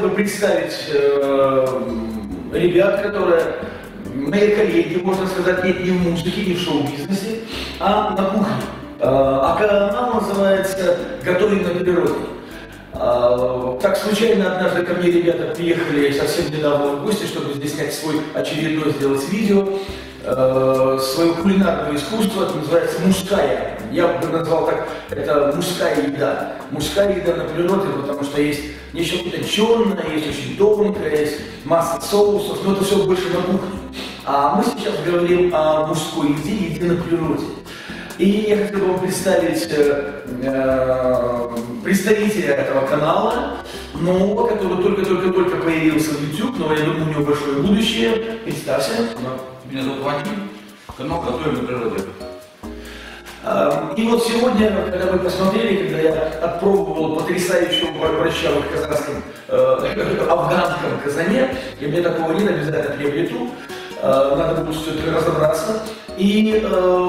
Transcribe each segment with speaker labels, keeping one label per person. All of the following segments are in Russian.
Speaker 1: бы представить э, ребят, которые мои коллеги, можно сказать, нет не в музыке, не в шоу-бизнесе, а на кухне. Э, а канал называется «Готовим на природе». Э, так случайно однажды ко мне ребята приехали совсем недавно в гости, чтобы здесь снять свой очередной сделать видео э, свое кулинарное искусство, это называется мужская. Я бы назвал так, это мужская еда. Мужская еда на природе, потому что есть нечто утонченное, есть очень тонкое, есть масса соусов, но это все больше на кухне. А мы сейчас говорим о мужской еде, еде на природе. И я хотел бы представить э, э, представителя этого канала, нового, который только-только-только появился в YouTube, но я думаю, у него большое будущее. Представься.
Speaker 2: Меня зовут Вадим, канал «Готовим на природе».
Speaker 1: А, И вот сегодня, когда вы посмотрели, когда я отпробовал потрясающего борща в казанском, э, афганском казане, и мне такого нет, обязательно приобрету, Э, надо будет все-таки разобраться. И э,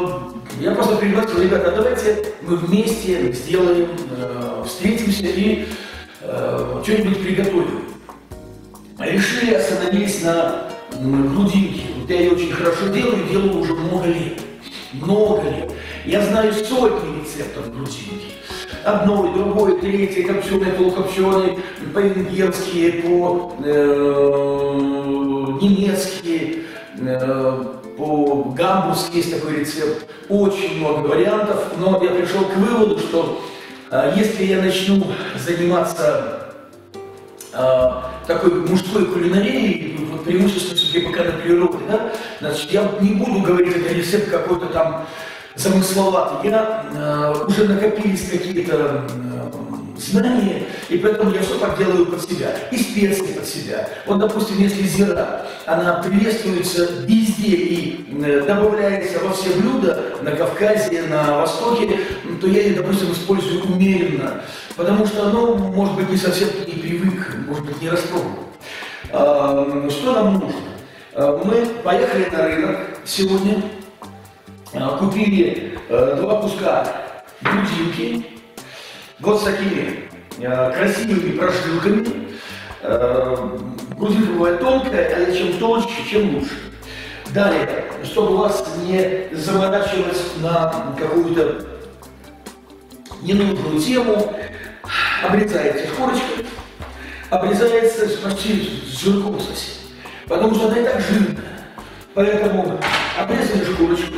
Speaker 1: я просто пригласил, ребята, давайте мы вместе сделаем, э, встретимся и э, что-нибудь приготовим. Решили остановились на грудинке. Я ее очень хорошо делаю, делаю уже много лет. Много лет. Я знаю сотни рецептов грудинки. Одной, другой, третьей, копченой, полукопченой, по-венгерски, по-немецки, э, по-гамбургски есть такой рецепт. Очень много вариантов, но я пришел к выводу, что э, если я начну заниматься э, такой мужской кулинарией, вот преимущественно все-таки пока на природе, да, значит, я не буду говорить, это рецепт какой-то там замысловатый. Я, э, уже накопились какие-то э, знания, и поэтому я все так делаю под себя. И специи под себя. Вот, допустим, если зира, она приветствуется везде и э, добавляется во все блюда на Кавказе, на Востоке, то я ее, допустим, использую умеренно, потому что оно, может быть, не совсем не привык, может быть, не распробовал. А, Что нам нужно? А, Мы поехали на рынок сегодня, а, купили э, два куска грудинки, вот с такими э, красивыми прожилками. Э, грудинка бывает тонкая, а чем тоньше, чем лучше. Далее, чтобы вас не заморачивать на какую-то ненужную тему, обрезаете шкурочкой, обрезается почти с жирком совсем, потому что она и так жирная. Поэтому обрезали шкурочку,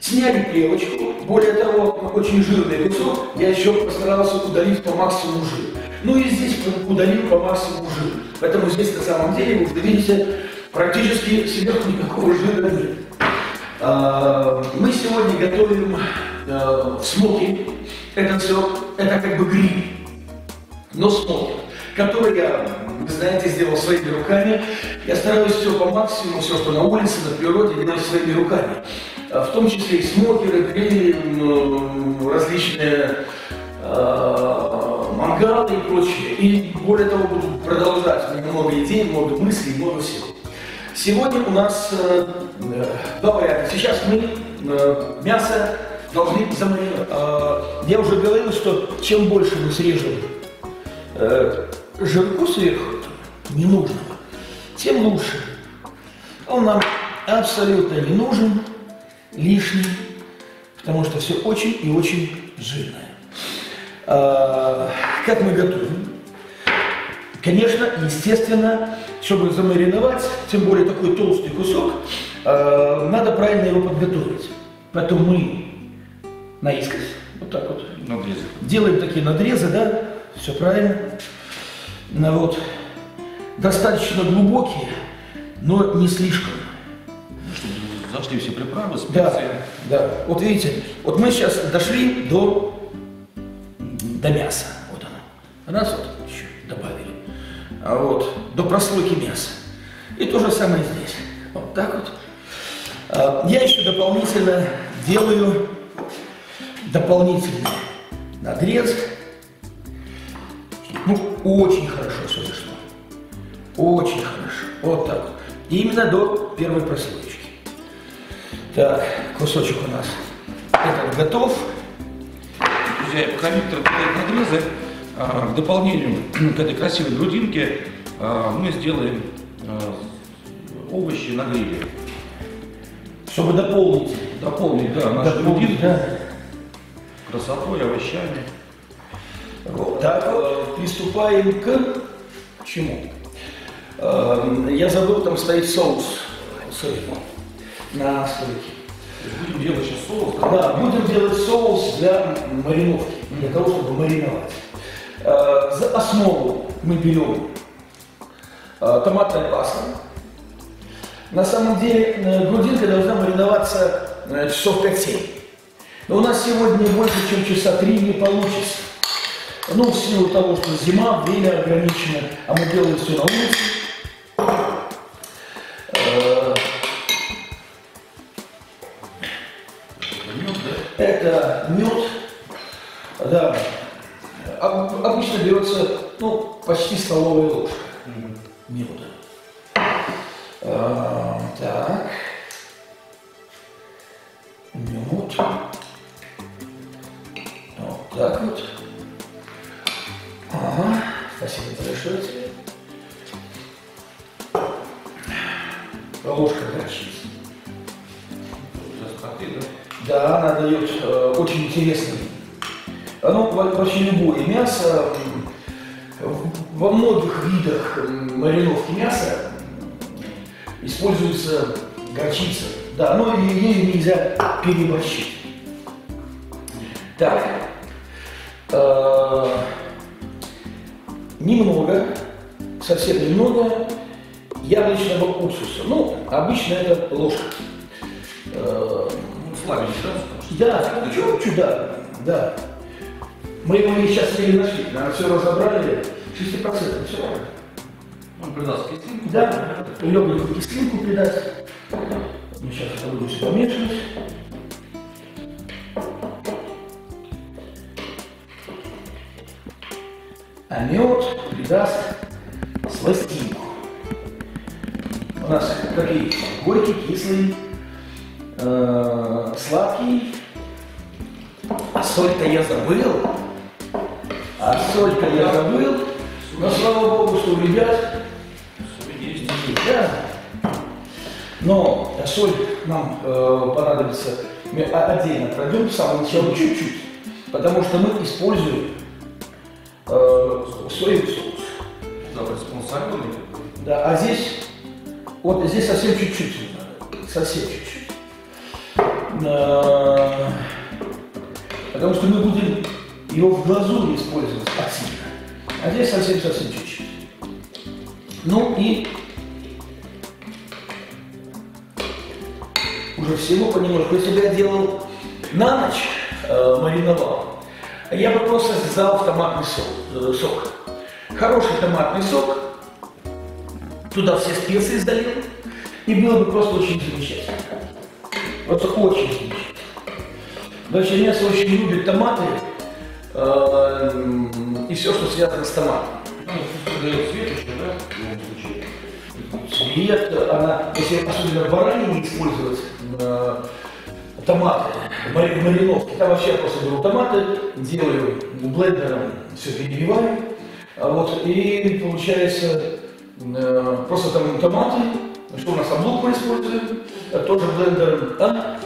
Speaker 1: сняли плевочку, более того, очень жирный кусок, я еще постарался удалить по максимуму жир. Ну и здесь удалил по максимуму жир. Поэтому здесь на самом деле, вы видите, практически сверху никакого жира нет. А, Мы сегодня готовим э, смоки. Это все, это как бы гриль, но смоки, который я, вы знаете, сделал своими руками. Я стараюсь все по максимуму, все, что на улице, на природе, делать своими руками. А В том числе и смокеры, грили, различные э, мангалы и прочее. И более того, буду продолжать. У меня много идей, много мыслей, много всего. Сегодня у нас э, э, два варианта. Сейчас мы э, мясо должны замариновать. Э, я уже говорил, что чем больше мы срежем э, жирку сверху, ненужного, тем лучше. Он нам абсолютно не нужен, лишний, потому что все очень и очень жирное. А, Как мы готовим? Конечно, естественно, чтобы замариновать, тем более такой толстый кусок, э, надо правильно его подготовить. Поэтому мы наискось, вот так вот,
Speaker 2: Надрезы.
Speaker 1: делаем такие надрезы, да, все правильно. Ну, вот. Достаточно глубокие, но не слишком.
Speaker 2: Чтобы зашли все приправы,
Speaker 1: Да,
Speaker 2: специи.
Speaker 1: да. Вот видите, вот мы сейчас дошли до, до мяса. Вот оно. Раз вот еще добавили. А вот до прослойки мяса. И то же самое здесь. Вот так вот. А, Я еще дополнительно делаю дополнительный надрез. Ну, очень хорошо все зашло. Очень хорошо. Вот так вот. Именно до первой прослоечки. Так, кусочек у нас этот готов.
Speaker 2: друзья, пока Виктор делает надрезы, а, к дополнению к этой красивой грудинке а, мы сделаем а, овощи на гриле.
Speaker 1: Чтобы дополнить.
Speaker 2: Дополнить, да, нашу
Speaker 1: дополнить,
Speaker 2: грудинку
Speaker 1: да.
Speaker 2: красотой, овощами.
Speaker 1: Вот. Так, э, приступаем к чему? Э, Я забыл, там стоит соус с рыбой на
Speaker 2: есть Будем делать сейчас соус.
Speaker 1: Да, будем делать соус для мариновки, для того, чтобы мариновать. Э, За основу мы берем томатная паста. На самом деле грудинка должна мариноваться часов 5-7. Но у нас сегодня больше, чем часа 3 не получится. Ну, в силу того, что зима, время ограничено, а мы делаем все на улице. Э? Это мед, да, Об- обычно берется, ну, почти столовая ложка меда. А, так, мед, вот так вот. Спасибо большое тебе. Ложка горчицы.
Speaker 2: Коты, да?
Speaker 1: Да, она дает э, очень интересный. Ну, во- вообще любое мясо, во многих видах мариновки мяса используется горчица. Да, но ею нельзя переборщить. Так, э, немного, совсем немного яблочного уксуса. Ну, обычно это ложка. Э,
Speaker 2: Ну, слабенький, да?
Speaker 1: да, чуть-чуть, да, да. Мы его и сейчас еле нашли, наверное, все разобрали, 6% все.
Speaker 2: Он придаст кислинку.
Speaker 1: Да, легонькую кислинку придать. Мы сейчас это будем все помешивать. А мед придаст сластинку. У нас какие? Горький, кислый, э, сладкий. А соль-то я забыл. А соль-то я забыл. Но слава богу, что у ребят да. Но соль нам э, понадобится, мы отдельно пройдем в самом начале чуть-чуть, потому что мы используем э, соевый соус.
Speaker 2: Да, такой.
Speaker 1: Да, а здесь, вот здесь совсем чуть-чуть, совсем чуть-чуть. Э, Потому что мы будем его в глазури использовать активно. А здесь совсем-совсем чуть-чуть. Ну и уже всего понемножку. Если бы я делал на ночь, э, мариновал, я бы просто сдал в томатный сок, э, сок. Хороший томатный сок, туда все специи залил, и было бы просто очень замечательно. Просто очень замечательно. Вообще мясо очень любит томаты э, и все, что связано с томатом.
Speaker 2: Ну, цвет еще, да?
Speaker 1: Цвет, она, если особенно в баранине использовать э, томаты, мари- мариновки, там вообще я просто беру томаты, делаю блендером, все перебиваю, а вот, и получается э, просто там томаты, что у нас там лук мы используем, э, тоже блендером, а?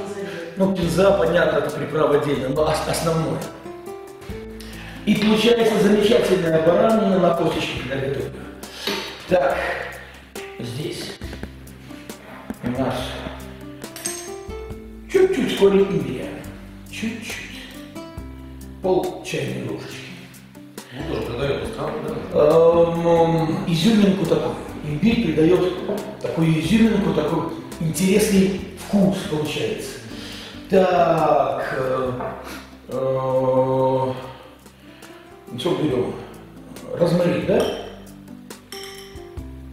Speaker 1: Ну, кинза, понятно, это приправа отдельно, но ос- основное. И получается замечательная баранина на косточке, когда готовлю. Так, здесь у нас чуть-чуть корень имбиря. Чуть-чуть. Пол чайной ложечки.
Speaker 2: Ну, тоже придает острову, да?
Speaker 1: Эм, изюминку такую. Имбирь придает такую изюминку, такой интересный вкус получается. Так, что берем? Розмарин, да?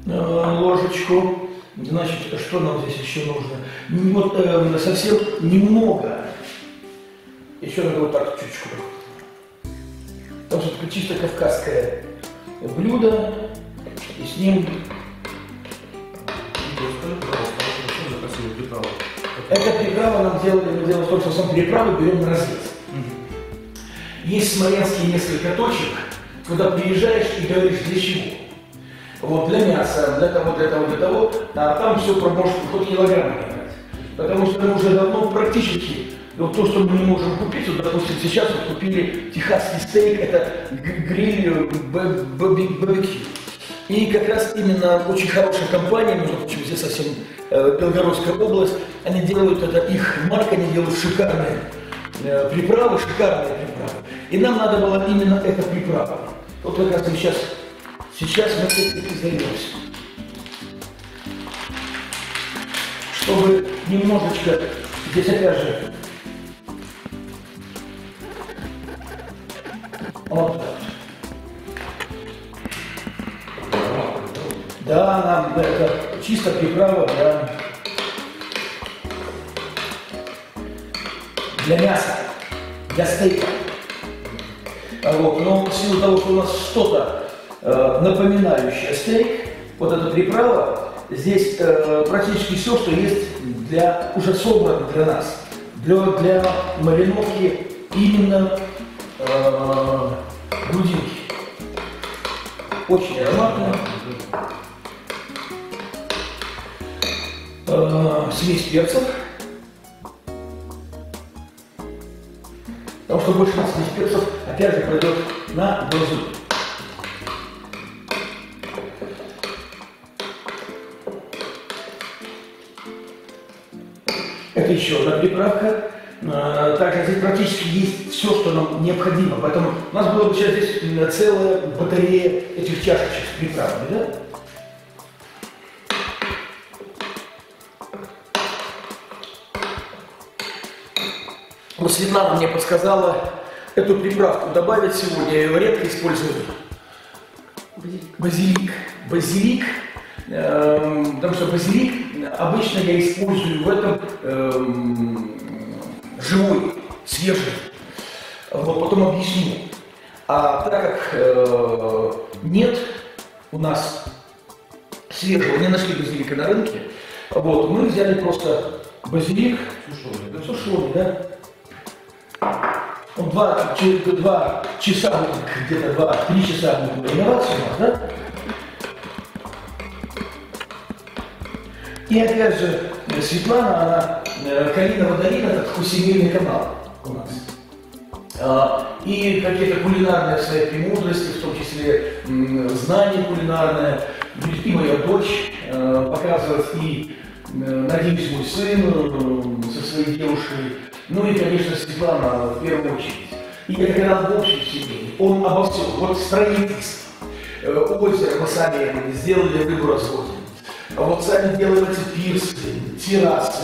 Speaker 1: Э, ложечку. Значит, что нам здесь еще нужно? Вот э, совсем немного. Еще надо вот так чуть-чуть. Потому что это чисто кавказское блюдо, и с ним
Speaker 2: а красивая приправа?
Speaker 1: нам делали, мы делаем то, что сам приправу берем на развес. Есть смоленские несколько точек, куда приезжаешь и говоришь, для чего? Вот для мяса, для того, для того, для того, а там все про может хоть килограмм брать. Потому что мы уже давно практически вот то, что мы не можем купить, вот, допустим, сейчас вот купили техасский стейк, это гриль барбекю. И как раз именно очень хорошая компания, между прочим, здесь совсем э, Белгородская область, они делают это, их марка, они делают шикарные э, приправы, шикарные приправы. И нам надо было именно эта приправа. Вот как раз сейчас, сейчас мы этим займемся. Чтобы немножечко, здесь опять же, вот так. Да, нам это чисто приправа для, для мяса, для стейка. А вот. Но в силу того, что у нас что-то э, напоминающее стейк, вот эта приправа, здесь э, практически все, что есть для, уже собрано для нас, для, для мариновки именно э, грудинки. Очень ароматная. Э, смесь перцев. Потому что больше смесь перцев опять же пойдет на глазурь. Это еще одна приправка. Э, также здесь практически есть все, что нам необходимо. Поэтому у нас было бы сейчас здесь целая батарея этих чашечек с приправами. Да? Но Светлана мне подсказала эту приправку добавить сегодня, я ее редко использую. Базилик. Базилик. Эм, потому что базилик обычно я использую в этом эм, живой, свежий. Вот потом объясню. А так как э, нет у нас свежего, не нашли базилика на рынке, вот, мы взяли просто базилик, сушеный, да, сушеный, да, он два, два часа, где-то два-три часа будет тренироваться у нас, да? И опять же, Светлана, она, э, Калина Водорин, это такой семейный канал у нас. А, и какие-то кулинарные свои премудрости, в том числе знания кулинарные, и моя дочь э, показывает, и, э, надеюсь, мой сын со своей девушкой ну и, конечно, Светлана в первую очередь. И это когда в общем семье. Он обо всем. Вот строительство. Озеро мы сами сделали, рыбу разводим. А вот сами делаем эти пирсы, террасы,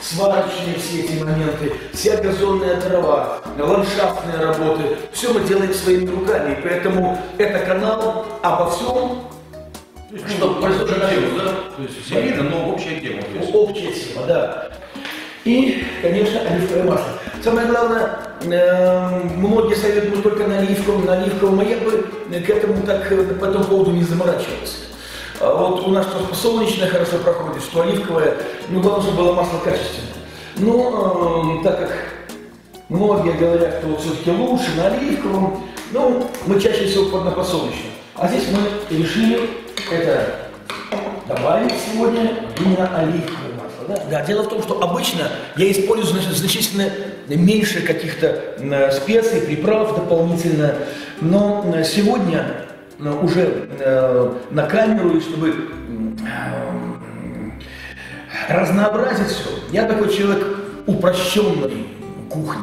Speaker 1: сварочные все эти моменты, вся газонная трава, ландшафтные работы. Все мы делаем своими руками. И поэтому это канал обо всем,
Speaker 2: что происходит на да? То есть семейно, но общая тема.
Speaker 1: Общая тема, да. И, конечно, оливковое масло. Самое главное, э, многие советуют только на оливковом, на оливковом, а я бы к этому так э, по этому поводу не заморачивался. А вот у нас просто солнечное хорошо проходит, что оливковое, ну, главное, чтобы было масло качественное. Но э, так как многие говорят, что все-таки лучше на оливковом, ну, мы чаще всего на подсолнечном. А здесь мы решили это добавить сегодня именно оливковое да? да, дело в том, что обычно я использую значит, значительно меньше каких-то специй, приправ дополнительно, но сегодня уже на камеру, и чтобы разнообразить все, я такой человек упрощенной кухни.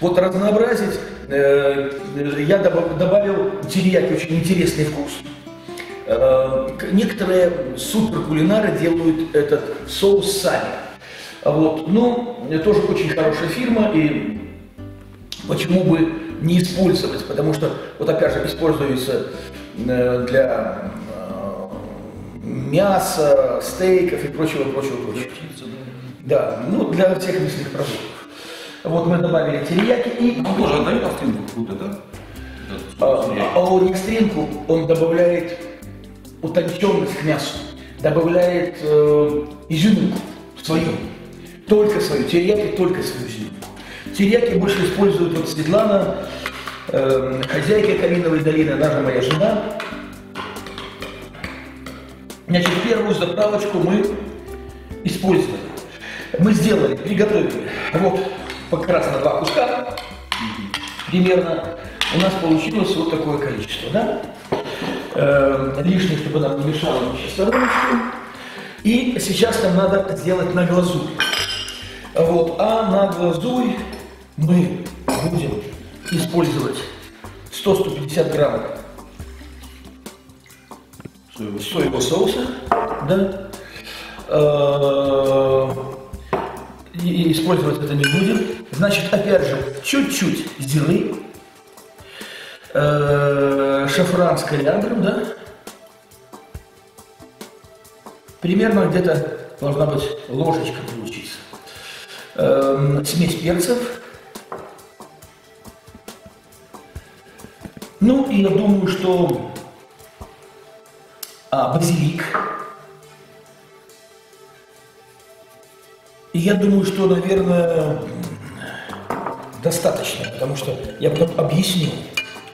Speaker 1: Вот разнообразить, э, я добавил терияки очень интересный вкус. Э, некоторые суперкулинары делают этот соус сами. Вот. Ну, тоже очень хорошая фирма, и почему бы не использовать, потому что, вот опять же, используется э, для э, мяса, стейков и прочего, прочего, прочего. Да, ну, для всех мясных продуктов. Вот мы добавили терияки и...
Speaker 2: Он тоже отдает остринку какую-то, да?
Speaker 1: А, а он не стринку, он добавляет утонченность к мясу, добавляет э, изюминку свою, только свою, терияки только свою изюминку. Терияки больше используют вот Светлана, э, хозяйка Каминовой долины, она же моя жена. Значит, первую заправочку мы использовали. Мы сделали, приготовили. Вот как раз на два куска примерно у нас получилось вот такое количество, да? Э, лишнее, чтобы нам не мешало еще стороночку. И сейчас нам надо сделать на глазурь. Вот, а на глазурь мы будем использовать 100-150 грамм
Speaker 2: Соевый соус.
Speaker 1: соевого соуса, да. Э, И использовать это не будем. Значит, опять же, чуть-чуть зиры, э, шафран с кориандром, да. Примерно где-то должна быть ложечка получиться. Эм, Смесь перцев. Ну, и я думаю, что а, базилик. И я думаю, что, наверное, достаточно, потому что я потом объясню.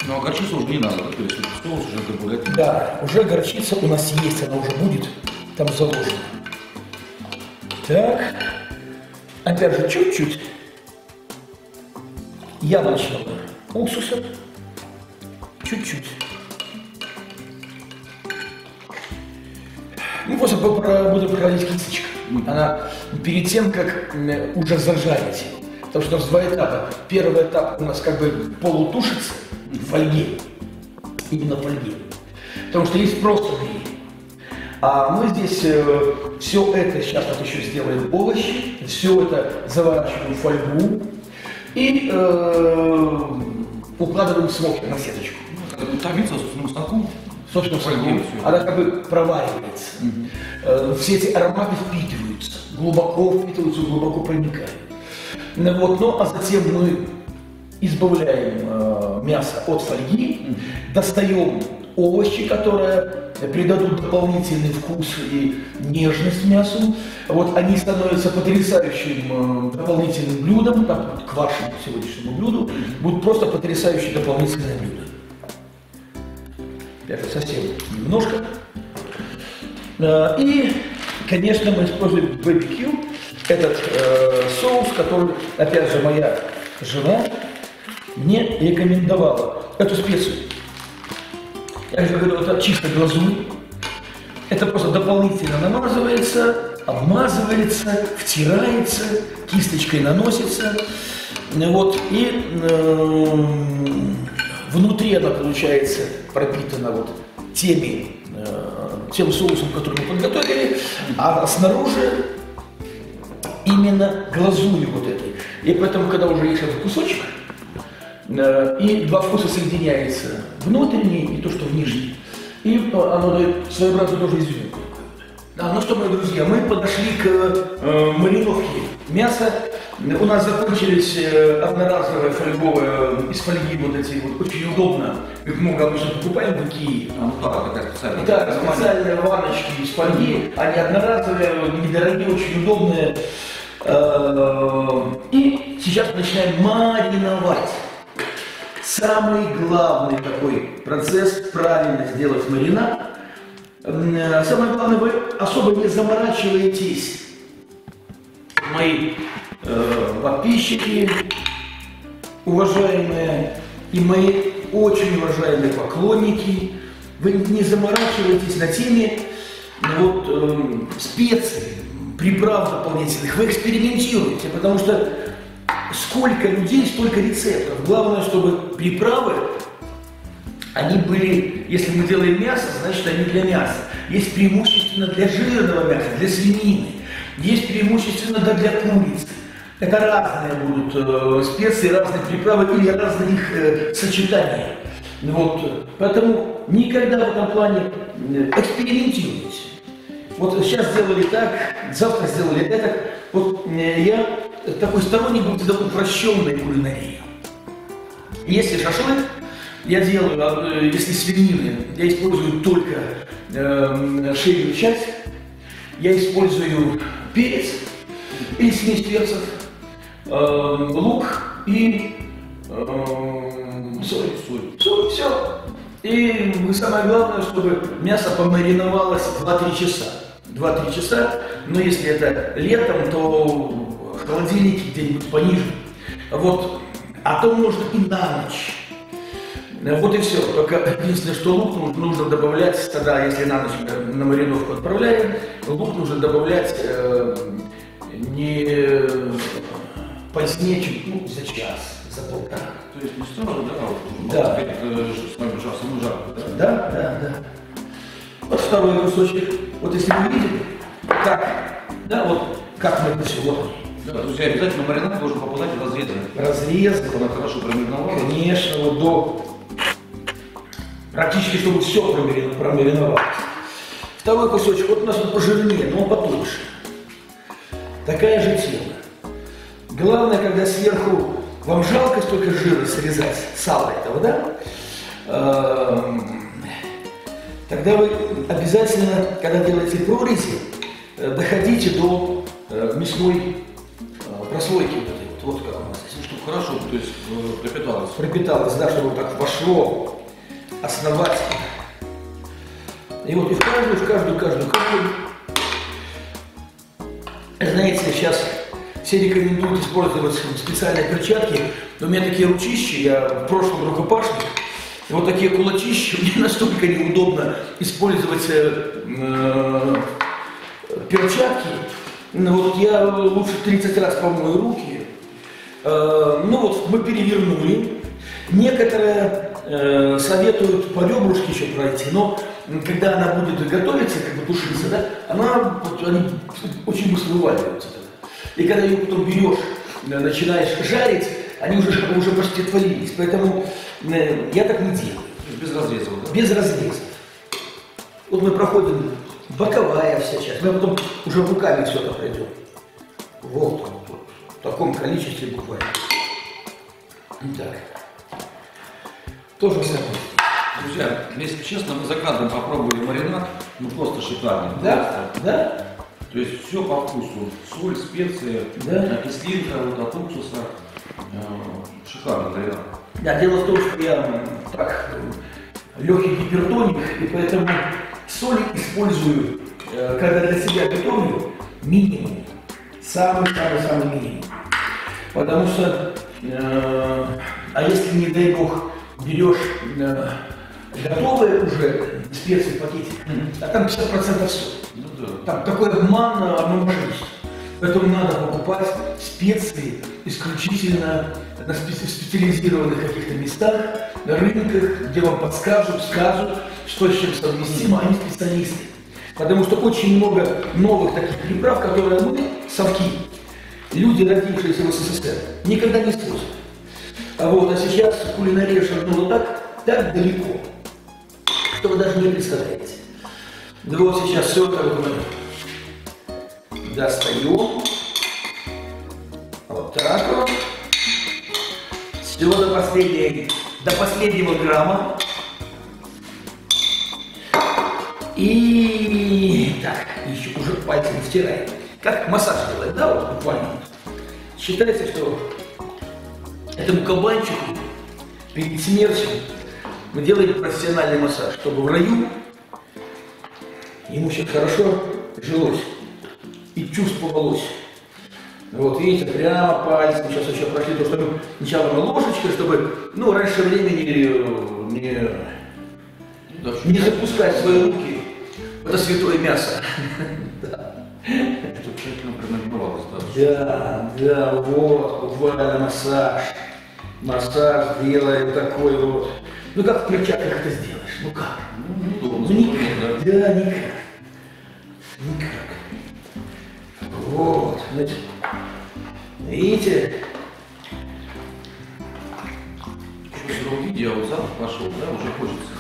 Speaker 2: Ну а горчицу уже не надо, то есть соус уже добавлять.
Speaker 1: Да, уже горчица у нас есть, она уже будет там заложена. Так, опять же, чуть-чуть яблочного уксуса. Чуть-чуть. Ну, попро- буду проводить кисточка. Она перед тем, как м, уже зажарить. Потому что у нас два этапа. Первый этап у нас как бы полутушится в фольге. Именно в фольге. Потому что есть просто гриль. А мы здесь все это, сейчас вот еще сделаем овощи, все это заворачиваем в фольгу и э, укладываем смокер на сеточку.
Speaker 2: Томится в собственном соку.
Speaker 1: Собственно,
Speaker 2: всё.
Speaker 1: она как бы проваривается. Э, Все эти ароматы впитываются, глубоко впитываются, глубоко проникают. Ну вот, ну а затем мы избавляем э, мясо от фольги, достаем овощи, которые придадут дополнительный вкус и нежность мясу. Вот они становятся потрясающим э, дополнительным блюдом, там, к вашему сегодняшнему блюду, будут просто потрясающее дополнительное блюдо. Это совсем немножко. Э, И, конечно, мы используем барбекю, этот э, соус, который, опять же, моя жена мне рекомендовала, эту специю. Я же говорю, это чисто глазурь. Это просто дополнительно намазывается, обмазывается, втирается, кисточкой наносится. Вот, и эм, внутри она получается пропитана вот теми, э, тем соусом, который мы подготовили, а снаружи именно глазурью вот этой. И поэтому, когда уже есть этот кусочек, э, и два вкуса соединяются, внутренний и то, что в нижний, и э, оно дает своеобразную тоже изюминку. Да, ну что, мои друзья, мы подошли к э, мариновке мяса. У нас закончились э, одноразовые фольговые, из фольги вот эти вот, очень удобно. Их много обычно покупаем в Икее.
Speaker 2: А, ну да, такая специальная.
Speaker 1: Да, специальные ванночки из фольги, они одноразовые, недорогие, очень удобные. Э, И сейчас начинаем мариновать. Самый главный такой процесс правильно сделать маринад. Э, Самое главное, вы особо не заморачиваетесь, мои э, подписчики, уважаемые и мои очень уважаемые поклонники, вы не заморачиваетесь на теме ну, вот, эм, специй, приправ дополнительных, вы экспериментируете, потому что сколько людей, столько рецептов. Главное, чтобы приправы, они были, если мы делаем мясо, значит они для мяса. Есть преимущественно для жирного мяса, для свинины. Есть преимущественно для курицы. Это разные будут э, специи, разные приправы или разные их э, сочетания. Вот. Поэтому никогда в этом плане э, экспериментируйте. Вот сейчас сделали так, завтра сделали это. Вот я такой сторонник был всегда упрощенной кулинарии. Если шашлык, я делаю, а, если свинины, я использую только э, шейную часть, я использую перец или смесь перцев, лук и э, соль.
Speaker 2: Соль.
Speaker 1: Все, все. И самое главное, чтобы мясо помариновалось 2-3 часа. 2-3 часа, но если это летом, то в холодильнике где-нибудь пониже. Вот, а то можно и на ночь. Вот и все. Только единственное, что лук нужно добавлять, тогда, если на ночь на мариновку отправляем, лук нужно добавлять э, не позднее, чем ну, за час, за полтора.
Speaker 2: То есть не сразу, да, вот,
Speaker 1: Да.
Speaker 2: теперь, э, с вами же саму жарку, да?
Speaker 1: Да, да, да. Вот второй кусочек. Вот если вы видите, как, да, вот как мы это все, вот
Speaker 2: Да, друзья, обязательно маринад должен попадать в разрезы.
Speaker 1: разрез,
Speaker 2: Чтобы она хорошо промариновалась.
Speaker 1: конечно, вот до практически, чтобы все промарин- промариновалось. Второй кусочек, вот у нас он пожирнее, но он потоньше. Такая же тема. Главное, когда сверху вам жалко столько жира срезать, сала этого, да? Эм, Тогда вы обязательно, когда делаете прорези, э, доходите до э, мясной э, прослойки вот этой вот, вот как у нас здесь
Speaker 2: чтобы хорошо, то есть пропиталась.
Speaker 1: пропиталось, да, чтобы так вошло основательно. И вот и в каждую, в каждую, каждую, каждую. Знаете, сейчас все рекомендуют использовать специальные перчатки, но у меня такие ручищи, я в прошлом рукопашник, и вот такие кулачищи, мне настолько неудобно использовать э, э, перчатки. Ну, вот я лучше 30 раз помою руки, Э, Ну вот мы перевернули. Некоторые э, советуют по ребрышке еще пройти, но когда она будет готовиться, как бы тушиться, да, она они очень быстро вываливаются. И когда ее потом берешь, э, начинаешь жарить, они уже, уже почти отвалились. Поэтому э, я так не делаю.
Speaker 2: Без разрезов, да?
Speaker 1: Без разрезов. Вот мы проходим боковая вся часть, мы потом уже руками все это пройдем. Вот он тут, в таком количестве буквально. Так. То же самое.
Speaker 2: Друзья, если честно, мы за кадром попробовали маринад, ну просто шикарный.
Speaker 1: Да?
Speaker 2: Просто.
Speaker 1: Да?
Speaker 2: То есть все по вкусу. Соль, специи,
Speaker 1: Да.
Speaker 2: кислинка вот от уксуса. Э, Шикарно, маринад.
Speaker 1: Да, дело в том, что я так, легкий гипертоник, и поэтому соль использую, э, когда для себя готовлю, минимум. Самый-самый-самый минимум. Потому что, э, а если, не дай бог, берешь э, готовые уже специи в пакете, а там 50% соль. Там такой обман на одном количестве. Поэтому надо покупать специи исключительно на спе- специализированных каких-то местах, на рынках, где вам подскажут, скажут, что с чем совместимо, они специалисты. Потому что очень много новых таких приправ, которые мы, совки, люди, родившиеся в СССР, никогда не используют. А вот, а сейчас кулинария шагнула так, так далеко, что вы даже не представляете. Да вот сейчас все это вот мы достаем. Вот так вот. Все до последнего, до последнего грамма. И так, еще уже пальцем втираем. Как массаж делает, да, вот буквально. Считается, что этому кабанчику перед смертью мы делаем профессиональный массаж, чтобы в раю ему сейчас хорошо жилось и чувствовалось. Вот видите, прямо пальцем сейчас еще прошли, то, что сначала мы ложечкой, чтобы, ну, раньше времени э, не,
Speaker 2: Ну
Speaker 1: не запускать свои руки это святое мясо.
Speaker 2: Чтобы тщательно промариновалось, да.
Speaker 1: Да, да, вот, буквально массаж. Массаж делаем такой вот. Ну как в перчатках это сделаешь? Ну как?
Speaker 2: Ну, удобно,
Speaker 1: Ну никак.
Speaker 2: Да,
Speaker 1: никак. Никак. Вот, значит. Видите?
Speaker 2: В другом виде, а вот запах пошел, да, уже хочется.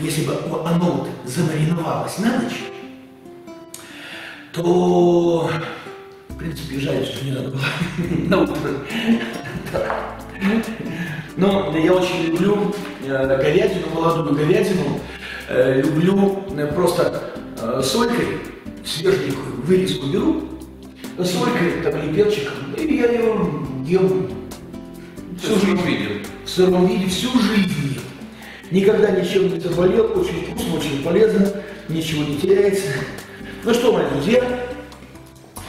Speaker 1: Если бы оно вот замариновалось на ночь, то, в принципе, жаль, что не надо было на утро. Но я очень люблю э, говядину, молодую говядину. Э, Люблю э, просто солькой, свеженькую, вырезку беру, солькой там, или перчиком, и я ее ем
Speaker 2: Всю
Speaker 1: жизнь. в сыром виде всю жизнь. Никогда ничем не заболел, очень вкусно, очень полезно, ничего не теряется. Ну что, мои друзья,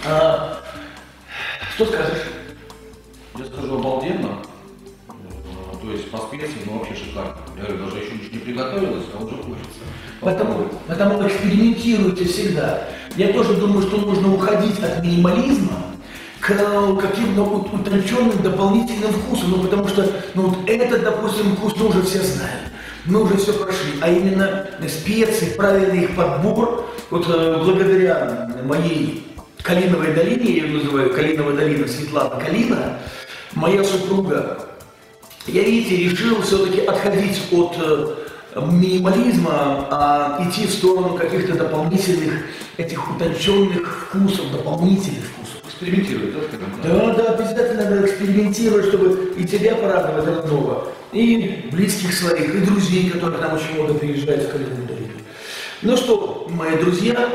Speaker 1: а, что скажешь?
Speaker 2: Я скажу обалденно. То есть по специям, ну вообще шикарно. Я говорю, даже еще ничего не приготовилось, а уже хочется.
Speaker 1: Потому, потому экспериментируйте всегда. Я тоже думаю, что нужно уходить от минимализма к каким-то вот утонченным дополнительным вкусам. Ну, потому что, ну, вот этот, допустим, вкус мы уже все знаем. Мы уже все прошли. А именно специи, правильный их подбор, вот э, благодаря моей Калиновой долине, я ее называю Калиновая долина, Светлана Калина, моя супруга, я, видите, решил все-таки отходить от э, минимализма, а идти в сторону каких-то дополнительных, этих утонченных вкусов, дополнительных вкусов.
Speaker 2: Экспериментировать, да?
Speaker 1: Да, да, обязательно надо экспериментировать, чтобы и тебя порадовать родного, и близких своих, и друзей, которые к нам очень много приезжают в долину. Ну что, мои друзья,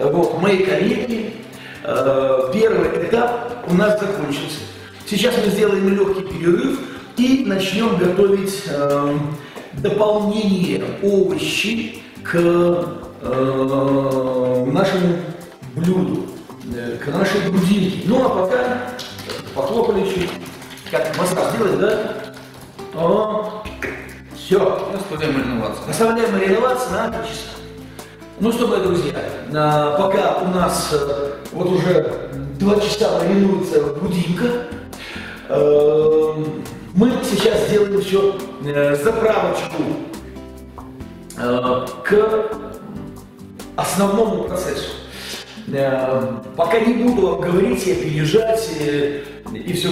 Speaker 1: вот, мои коллеги, э, первый этап у нас закончился. Сейчас мы сделаем легкий перерыв и начнем готовить э, дополнение овощи к э, нашему блюду, э, к нашей грудинке. Ну а пока похлопали чуть, как массаж делать, да? О, все.
Speaker 2: Я оставляю мариноваться.
Speaker 1: Оставляем мариноваться на 3 часа. Ну что, мои друзья, а, пока у нас э, вот уже 2 часа маринуется грудинка, э, мы сейчас сделаем еще э, заправочку э, к основному процессу. Э, Пока не буду вам говорить и переезжать, э, и все,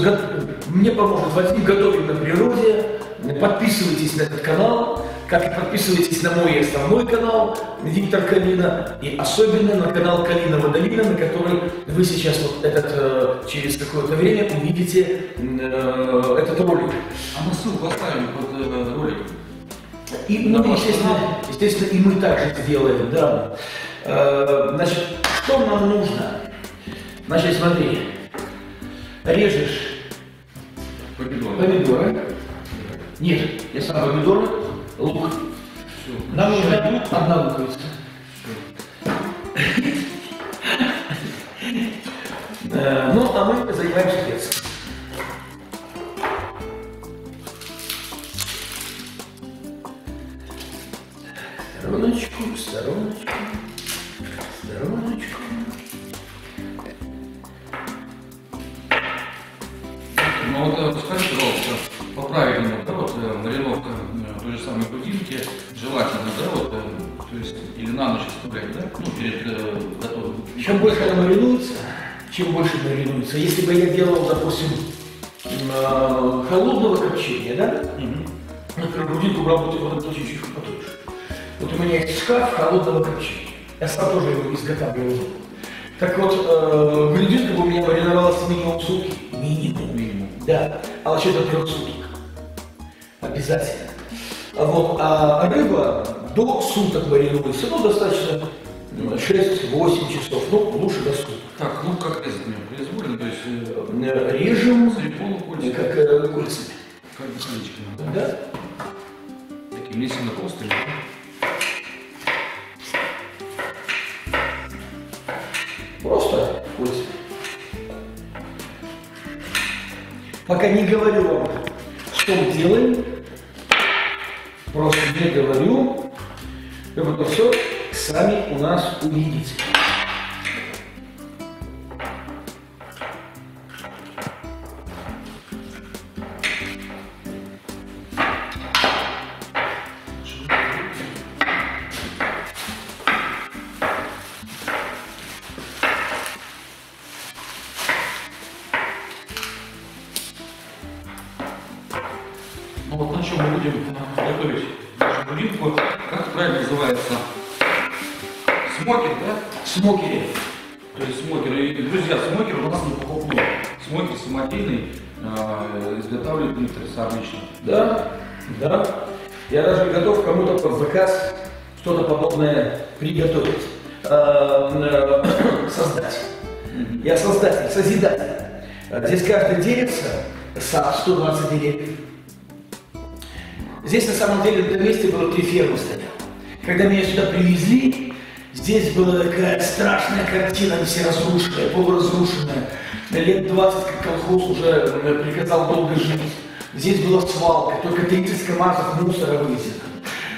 Speaker 1: мне поможет Вадим, готовим на природе. Подписывайтесь на этот канал, как и подписывайтесь на мой основной канал Виктор Калина, и особенно на канал Калинова Долина, на который вы сейчас вот этот, э, через какое-то время увидите э, этот ролик.
Speaker 2: А мы ссылку оставим под э, роликом.
Speaker 1: И, ну, естественно, естественно, и мы также это делаем, да. Значит, что нам нужно? Значит, смотри, режешь
Speaker 2: Помидоры.
Speaker 1: помидоры. Нет, я сам помидоры, лук.
Speaker 2: Всё.
Speaker 1: Нам нужна одна луковица. Ну, а мы занимаемся перцем. Стороночку, стороночку, стороночку.
Speaker 2: Ну вот скажи, пожалуйста, по правильному, вот э, мариновка э, той же самой грудинки, желательно, да, вот, э, то есть, или на ночь оставлять, да, ну, перед э, готовым.
Speaker 1: Чем больше она маринуется, чем больше маринуется. Если бы я делал, допустим, э, холодного копчения, да,
Speaker 2: Мгм.
Speaker 1: например, грудинку работаю в этом случае чуть потоньше. Вот у меня есть шкаф холодного копчения. Я сам тоже его изготавливал. Так вот, э, грудинка бы у меня мариновалась минимум сутки. Минимум.
Speaker 2: Минимум.
Speaker 1: Да, а вообще до трех суток. Обязательно. А Вот, а рыба до суток маринуется, ну, достаточно 6-8 часов, ну, лучше до суток.
Speaker 2: Так, ну как резать мне? Произвольно, то есть, э,
Speaker 1: Э, Режем,
Speaker 2: с полукольцами,
Speaker 1: э, как э, кольцами.
Speaker 2: как бы колечками, да? Такими лесенно толстыми.
Speaker 1: Просто кольцами. Пока не говорю вам, что мы делаем, просто не говорю, вы потом все сами у нас увидите. Я создатель, созидатель. Здесь каждое деревце сад 120 деревьев. Здесь на самом деле на этом месте было три фермы стояло. Когда меня сюда привезли, здесь была такая страшная картина, все разрушенные, полуразрушенные. Лет 20 как колхоз уже э, приказал долго жить. Здесь была свалка, только 30 КАМАЗов мусора вывезено.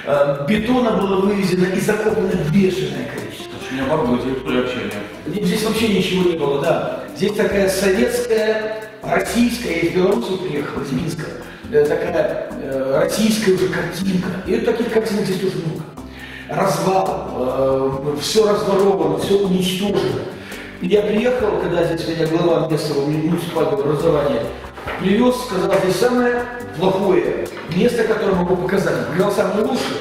Speaker 1: Э, Бетона было вывезено и закопано бешеное количество.
Speaker 2: Очень оборудование территория общения.
Speaker 1: Здесь вообще ничего не было, да. Здесь такая советская, российская, из Беларуси приехал, из Минска, э, такая э, российская уже картинка. И таких картинок здесь тоже много. Развал, э, все разворовано, все уничтожено. И я приехал, когда здесь меня глава местного муниципального образования привез, сказал, здесь самое плохое место, которое могу показать. Показал самое лучшее.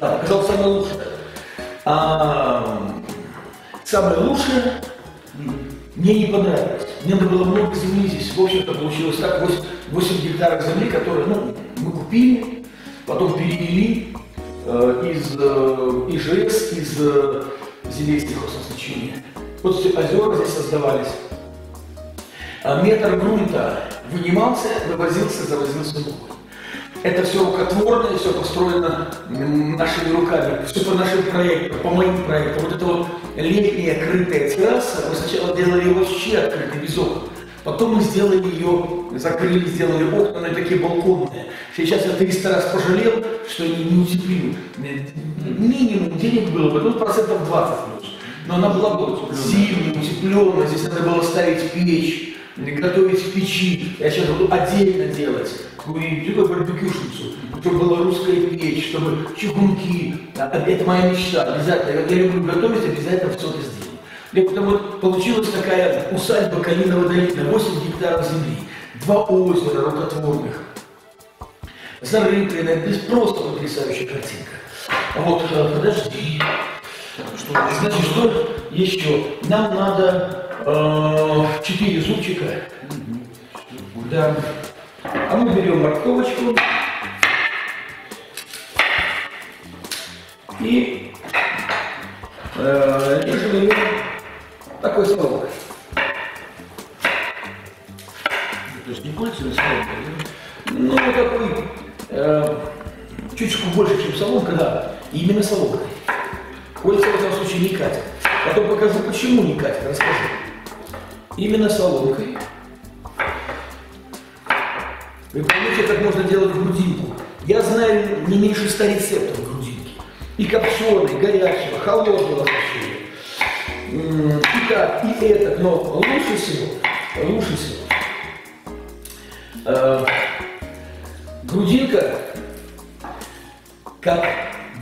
Speaker 1: Да, показал самое лучшее. А, самое лучшее мне не понравилось. Мне надо было много земли здесь. В общем-то, получилось так, 8, 8 гектаров земли, которые ну, мы купили, потом перевели э, из э, ИЖС, из э, земель сельхозназначения. Вот озера здесь создавались. А метр грунта вынимался, вывозился, завозился новый. Это все рукотворное, все построено нашими руками, все по нашим проектам, по моим проектам. Вот эта вот летняя крытая терраса, мы сначала делали вообще открытой, без окон. Потом мы сделали ее, закрыли, сделали окна, но такие балконные. Сейчас я 300 раз пожалел, что я не утеплил. Минимум денег было бы, ну процентов 20 плюс. Но она была бы зимняя, утепленная, здесь надо было ставить печь, готовить печи. Я сейчас буду отдельно делать такую барбекюшницу, чтобы была русская печь, чтобы чугунки. Это моя мечта, обязательно. Я люблю готовить, обязательно все это сделаю. И потому вот получилась такая усадьба Калинова долина, 8 гектаров земли, два озера рукотворных, зарытые, без просто потрясающая картинка. А вот, э, подожди,
Speaker 2: Что,
Speaker 1: Значит, что еще? Нам надо э, четыре зубчика. Да. А мы берем морковочку и э, режем ее такой соломкой.
Speaker 2: То есть не кольца, соломка, да?
Speaker 1: Ну, такой э, чуть-чуть больше, чем соломка, да. Именно соломкой. Кольца в этом случае не катят. Потом покажу, почему не катят, расскажу. Именно соломкой. Вы поймете, как можно делать грудинку. Я знаю не меньше ста рецептов грудинки. И копченой, горячего, холодного копчения. И так, и этот, но лучше всего, лучше всего. э, грудинка, как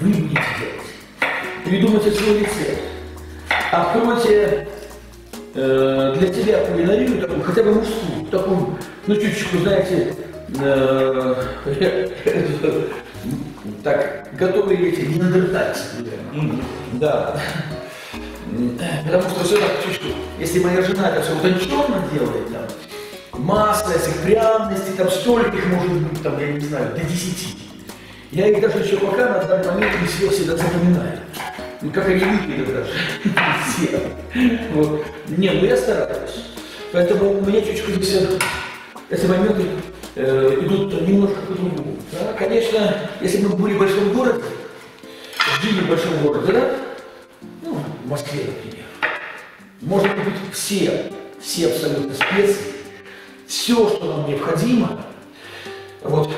Speaker 1: вы будете делать. Придумайте свой рецепт. Откройте э, для тебя кулинарию, такую, хотя бы мужскую, такую, ну чуть-чуть, знаете, так, готовые эти неандертальцы. Да. Потому что все так чуть-чуть. Если моя жена это все утонченно делает, там, масса этих пряностей, там столько их может быть, там, я не знаю, до 10. Я их даже еще пока на данный момент не все всегда запоминаю. Ну, как они выглядят даже. Все. Вот. Не, ну я стараюсь. Поэтому у меня чуть-чуть э, эти моменты э, идут немножко по-другому. Да? Конечно, если бы мы были в большом городе, жили в большом городе, да? Ну, в Москве, например, можно купить все, все абсолютно специи, все, что нам необходимо, вот,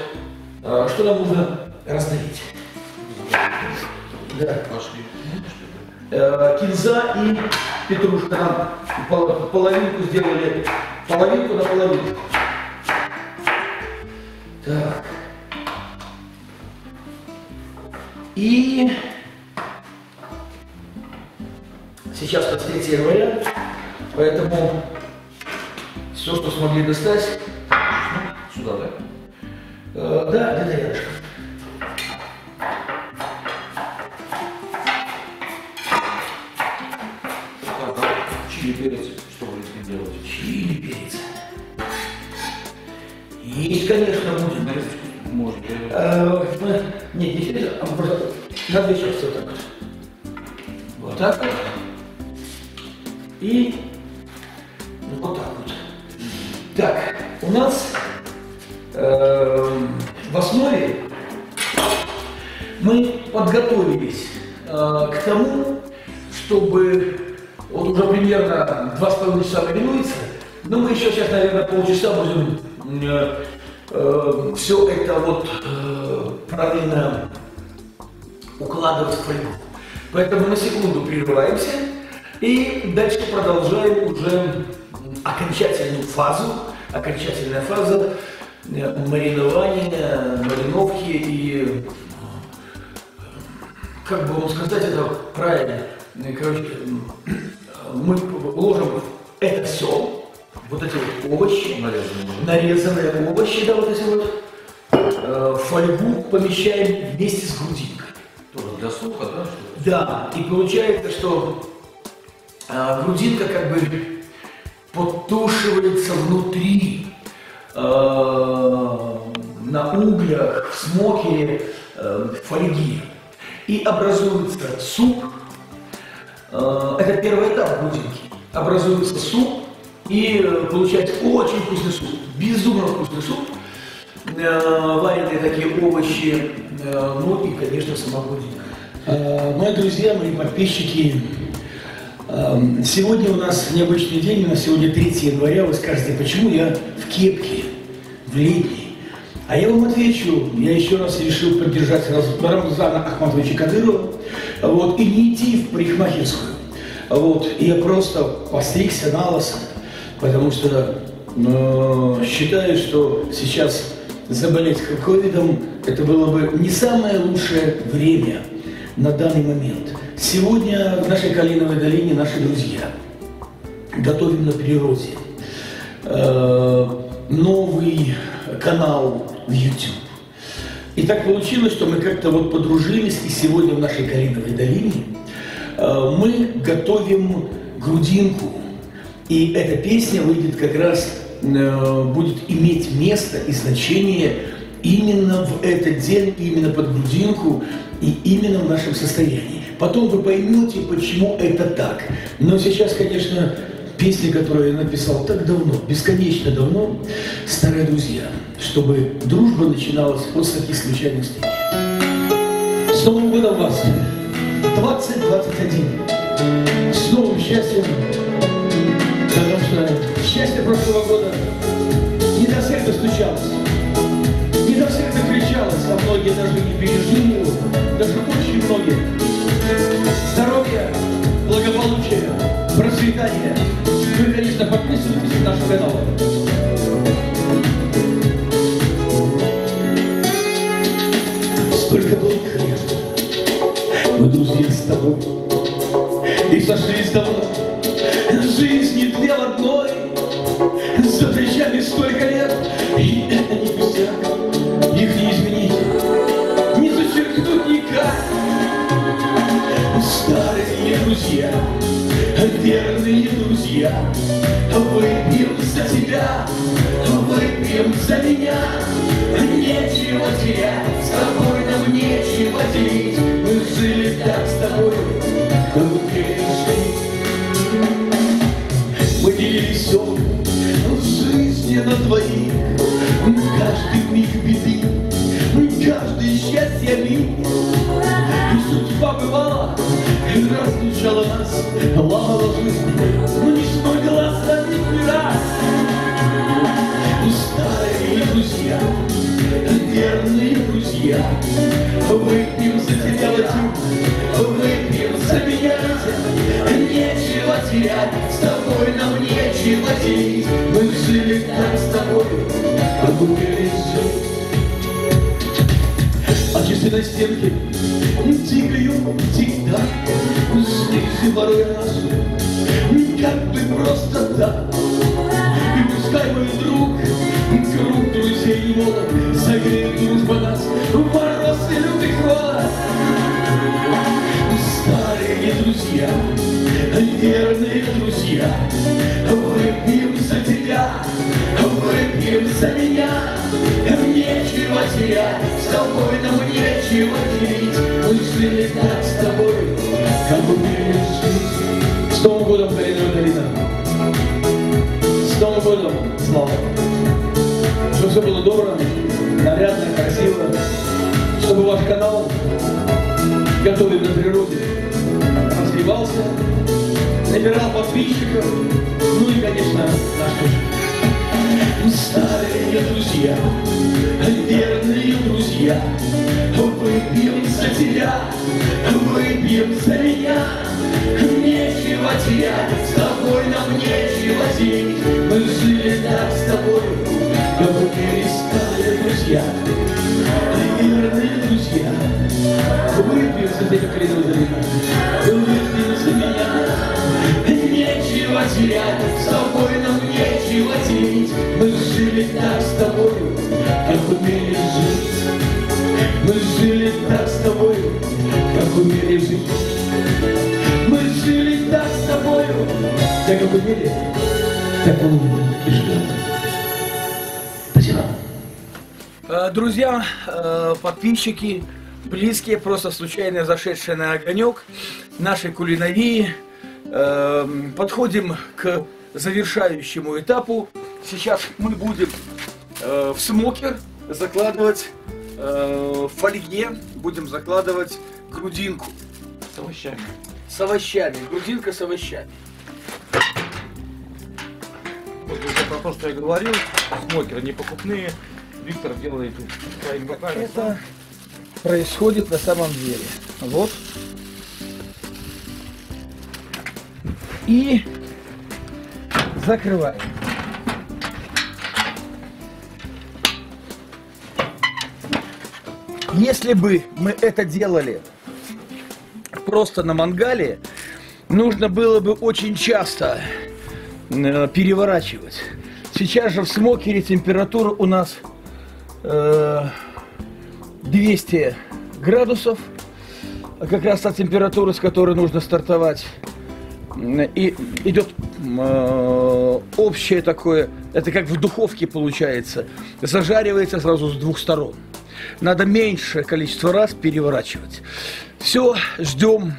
Speaker 1: а, что нам нужно раздарить. Да.
Speaker 2: Пошли.
Speaker 1: Э, кинза и петрушка нам пол- половинку сделали, половинку на половинку. Так. И сейчас 23 января, поэтому все, что смогли достать, Есть, конечно, будет.
Speaker 2: Может. э,
Speaker 1: Э, Нет, не сюда, а просто на две части вот так вот. Вот так вот. И вот так вот. Так, у нас эм, в основе мы подготовились э, к тому, чтобы вот уже примерно два с половиной часа маринуется, но мы еще сейчас, наверное, полчаса будем э, э, все это вот э, правильно укладывать в фольгу. Поэтому на секунду прерываемся и дальше продолжаем уже окончательную фазу, окончательная фаза э, маринования, мариновки и как бы вам сказать это правильно, короче, мы ложим это все, вот эти вот овощи,
Speaker 2: Нарезанные.
Speaker 1: нарезанные овощи, да, вот эти вот, э, фольгу помещаем вместе с грудинкой.
Speaker 2: Тоже для суха, да? что?
Speaker 1: Да, и получается, что а, грудинка как бы подтушивается внутри а, на углях, в смоке а, фольги. И образуется суп. А, это первый этап грудинки. Образуется суп, и э, получается очень вкусный суп, безумно вкусный суп. Э, вареные такие овощи, э, ну и, конечно. Э, Мои друзья, мои подписчики, сегодня у нас необычный день, у нас сегодня 3 января, вы скажете, почему я в кепке, в летней? А я вам отвечу, я еще раз решил поддержать Рамзана Ахматовича Кадырова, вот, и не идти в парикмахерскую. Вот, и я просто постригся на лосо, потому что э, считаю, что сейчас заболеть ковидом это было бы не самое лучшее время на данный момент. Сегодня в нашей Калиновой долине наши друзья готовим на природе э, новый канал в YouTube. И так получилось, что мы как-то вот подружились, и сегодня в нашей Калиновой долине э, мы готовим грудинку. И эта песня выйдет как раз, э, будет иметь место и значение именно в этот день, именно под грудинку и именно в нашем состоянии. Потом вы поймете, почему это так. Но сейчас, конечно, песни, которые я написал так давно, бесконечно давно, старые друзья, чтобы дружба начиналась вот с таких случайных встреч. С Новым годом вас! 2021! С новым счастьем! Прошлого года не до всех достучалось, не до всех докричалось, а многие даже не пережили его, даже очень многие. Здоровья, благополучия, процветания. Вы, конечно, подписывайтесь на наш канал. Столько долгих лет мы друзья с тобой и сошлись давно. Жизни две в одной, плечами столько лет, и это не пустяк, их не изменить, не зачеркнуть никак. Старые друзья, верные друзья, выпьем за тебя, выпьем за меня. Нечего терять, с тобой нам нечего делить. Мы жили так с тобой, как перешли. Мы делили все жизни на двоих, каждый миг беды, каждый счастье миг. И судьба бывала, и разлучала нас, ломала жизнь, стенке тикают, тик-так, Снизу порой наши, как бы просто так. И пускай мой друг, круг друзей молод, Согреет дружба нас в мороз и лютый холод. Старые друзья, верные друзья, ваш канал «Готовим на природе» развивался, набирал подписчиков, ну и, конечно, наш тоже. Старые друзья, верные друзья, выпьем за тебя, выпьем за меня. Нечего терять, с тобой нам нечего делить. Мы жили так с тобой, как были старые друзья, верные друзья. Выпьем за тебя, коридор за меня, выпьем за меня. Нечего терять, с тобой нам нечего делить. Мы жили так с тобою, как умели жить. Мы жили так с тобою, как умели жить. Мы жили так с тобою, как умели, так умели и живем. Друзья, э, подписчики, близкие, просто случайно зашедшие на огонек нашей кулинарии, э, подходим к завершающему этапу. Сейчас мы будем э, в смокер закладывать э, в фольге, будем закладывать грудинку
Speaker 2: С овощами.
Speaker 1: с овощами, грудинка с овощами.
Speaker 2: Вот это про то, что я говорил, смокеры не покупные. Виктор делает своими.
Speaker 1: Это происходит на самом деле. Вот. И закрываем. Если бы мы это делали просто на мангале, нужно было бы очень часто э, переворачивать. Сейчас же в смокере температура у нас 200 градусов, а как раз та температура, с которой нужно стартовать. И идет э, общее такое, это как в духовке получается, зажаривается сразу с двух сторон. Надо меньшее количество раз переворачивать. Все, ждем.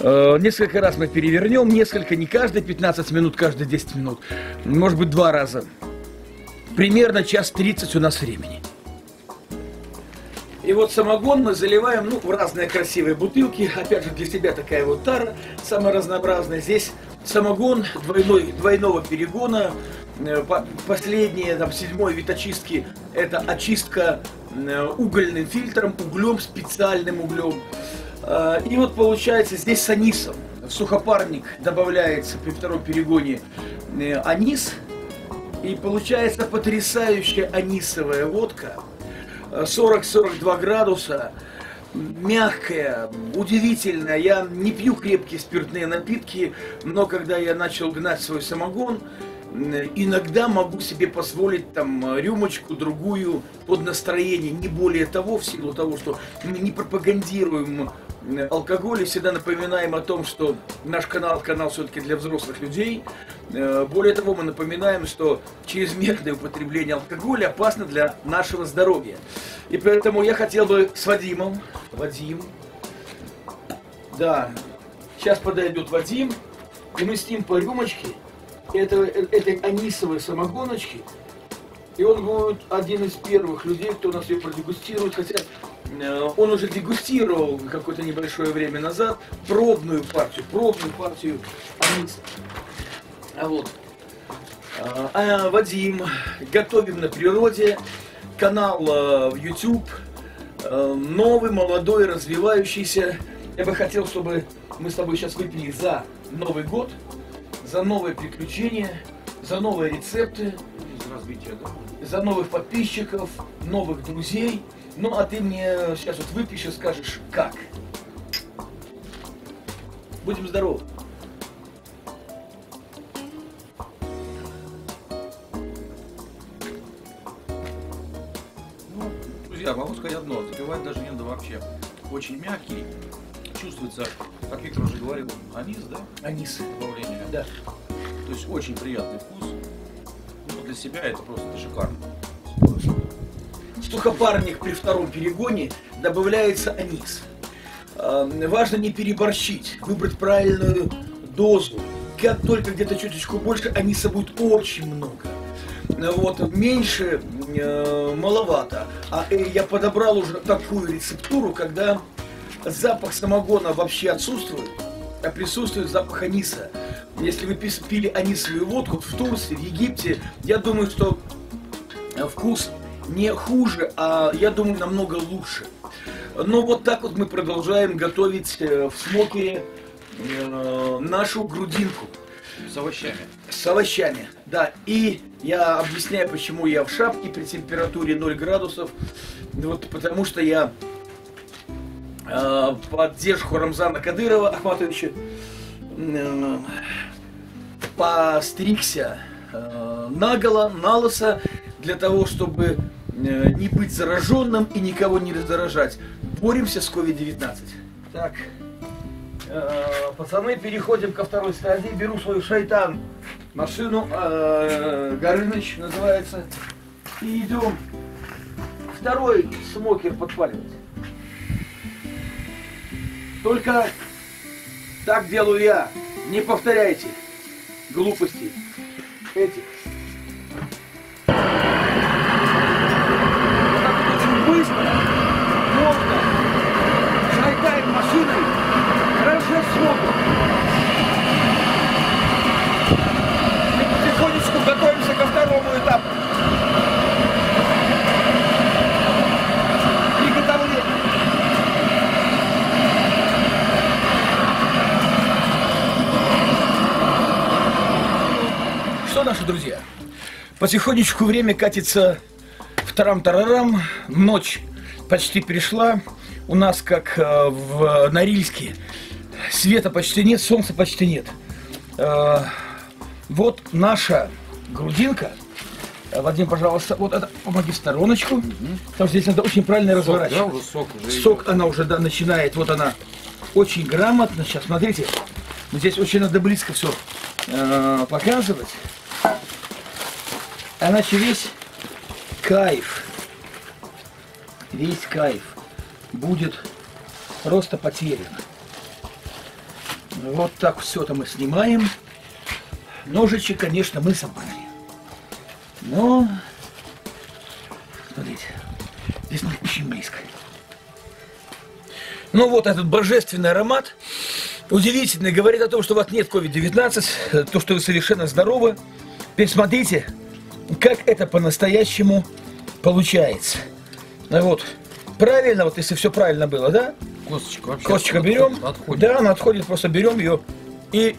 Speaker 1: Э, Несколько раз мы перевернем, несколько, не каждые 15 минут, каждые 10 минут. Может быть, два раза. Примерно час 30 у нас времени. И вот самогон мы заливаем ну, в разные красивые бутылки. Опять же, для себя такая вот тара, самая разнообразная. Здесь самогон двойной, двойного перегона. Э, по- Последние, там, седьмой вид очистки, это очистка э, угольным фильтром, углем, специальным углем. Э, И вот получается здесь с анисом. В сухопарник добавляется при втором перегоне анис. И получается потрясающая анисовая водка. 40-42 градуса, мягкая, удивительная. Я не пью крепкие спиртные напитки, но когда я начал гнать свой самогон, иногда могу себе позволить там рюмочку, другую под настроение, не более того, в силу того, что мы не пропагандируем м, алкоголь и всегда напоминаем о том, что наш канал канал все-таки для взрослых людей. Э, Более того, мы напоминаем, что чрезмерное употребление алкоголя опасно для нашего здоровья. И поэтому я хотел бы с Вадимом, Вадим, да, сейчас подойдет Вадим, и мы с ним по рюмочке этого, э, этой анисовой самогоночки, и он будет один из первых людей, кто у нас ее продегустирует, хотя э, он уже дегустировал какое-то небольшое время назад пробную партию, пробную партию аниса. А вот. А, а, Вадим, готовим на природе, канал э, в YouTube, э, новый, молодой, развивающийся. Я бы хотел, чтобы мы с тобой сейчас выпили за Новый год, за новые приключения, за новые рецепты,
Speaker 2: Из развития, да?
Speaker 1: за новых подписчиков, новых друзей. Ну, а ты мне сейчас вот выпьешь и скажешь, как. Будем здоровы.
Speaker 2: Ну, друзья, могу сказать одно, запивать даже не надо вообще. Очень мягкий, чувствуется, как Виктор уже говорил, анис, да,
Speaker 1: Анис.
Speaker 2: добавление.
Speaker 1: Да.
Speaker 2: То есть очень приятный вкус. Ну, для себя это просто шикарно.
Speaker 1: В сухопарник при втором перегоне добавляется анис. А, Важно не переборщить, выбрать правильную дозу. Как только где-то чуточку больше, аниса будет очень много. вот, меньше э, маловато. А э, я подобрал уже такую рецептуру, когда запах самогона вообще отсутствует, а присутствует запах аниса. Если вы пили анисовую водку в Турции, в Египте, я думаю, что вкус не хуже, а я думаю, намного лучше. Но вот так вот мы продолжаем готовить э, в смокере э, нашу грудинку.
Speaker 2: С овощами.
Speaker 1: С овощами, да. И я объясняю, почему я в шапке при температуре 0 градусов. Вот потому что я э, поддержку Рамзана Кадырова Ахматовича э, постригся э, наголо, на лысо, для того, чтобы не быть зараженным и никого не заражать. Боремся с COVID-19. Так, э, пацаны, переходим ко второй стадии. Беру свою шайтан машину, э, Горыныч называется, и идем второй смокер подпаливать. Только так делаю я. Не повторяйте глупости этих. быстро, можно, шагает машиной, хорошо смогут. Мы потихонечку готовимся ко второму этапу. Приготовление. Что, наши друзья? Потихонечку время катится в тарам-тарарам, ночь почти пришла. У нас, как э, в Норильске, света почти нет, солнца почти нет. Э, вот наша грудинка. Э, Вадим, пожалуйста, вот это, помоги в стороночку. Потому что здесь надо очень правильно разворачивать.
Speaker 2: Да, уже сок уже
Speaker 1: Сок она уже да, начинает, вот она очень грамотно. Сейчас, смотрите, здесь очень надо близко все э, показывать. Иначе весь кайф, весь кайф будет просто потерян. Вот так все это мы снимаем. Ножичек, конечно, мы собрали. Но, смотрите, здесь надо очень близко. Ну вот этот божественный аромат, удивительный, говорит о том, что у вас нет COVID-19, то, что вы совершенно здоровы. Теперь смотрите, как это по-настоящему получается. Ну вот, правильно, вот если все правильно было, да?
Speaker 2: Косточка вообще.
Speaker 1: Косточка
Speaker 2: от-
Speaker 1: берем,
Speaker 2: Отходит.
Speaker 1: да, она отходит, просто берем ее и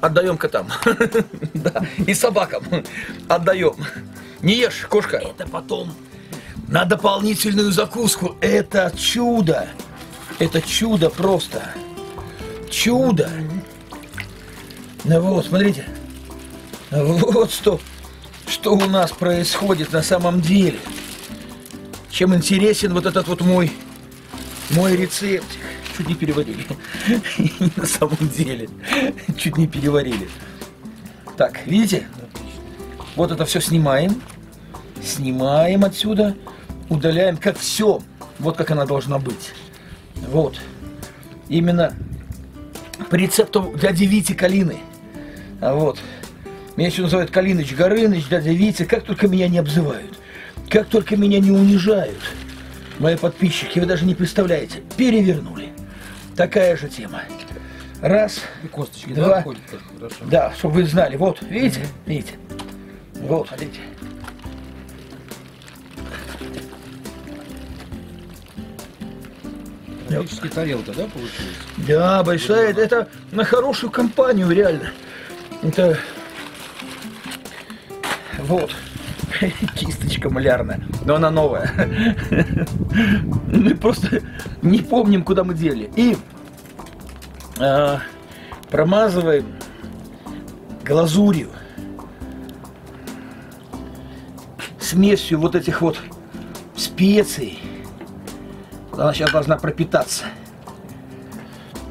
Speaker 1: отдаем котам. Да, и собакам отдаем. Не ешь, кошка. Это потом на дополнительную закуску. Это чудо. Это чудо просто. Чудо. Ну вот, смотрите. Вот что, что у нас происходит на самом деле. Чем интересен вот этот вот мой, мой рецепт. Чуть не переварили. На самом деле. Чуть не переварили. Так, видите? Вот это все снимаем. Снимаем отсюда. Удаляем, как все. Вот как она должна быть. Вот. Именно по рецепту дяди Вити Калины. Вот. Меня еще называют Калиныч, Горыныч, дядя Витя. Как только меня не обзывают. Как только меня не унижают. Мои подписчики, вы даже не представляете. Перевернули. Такая же тема. Раз.
Speaker 2: И косточки,
Speaker 1: Два.
Speaker 2: да.
Speaker 1: Да, чтобы вы знали. Вот, видите? Видите? Вот, смотрите.
Speaker 2: Практически тарелка, да, получилась?
Speaker 1: Да, большая. Это, это на хорошую компанию, реально. Это... Вот. Кисточка малярная. Но она новая. Мы просто не помним, куда мы дели. И а, промазываем глазурью. Смесью вот этих вот специй. Она сейчас должна пропитаться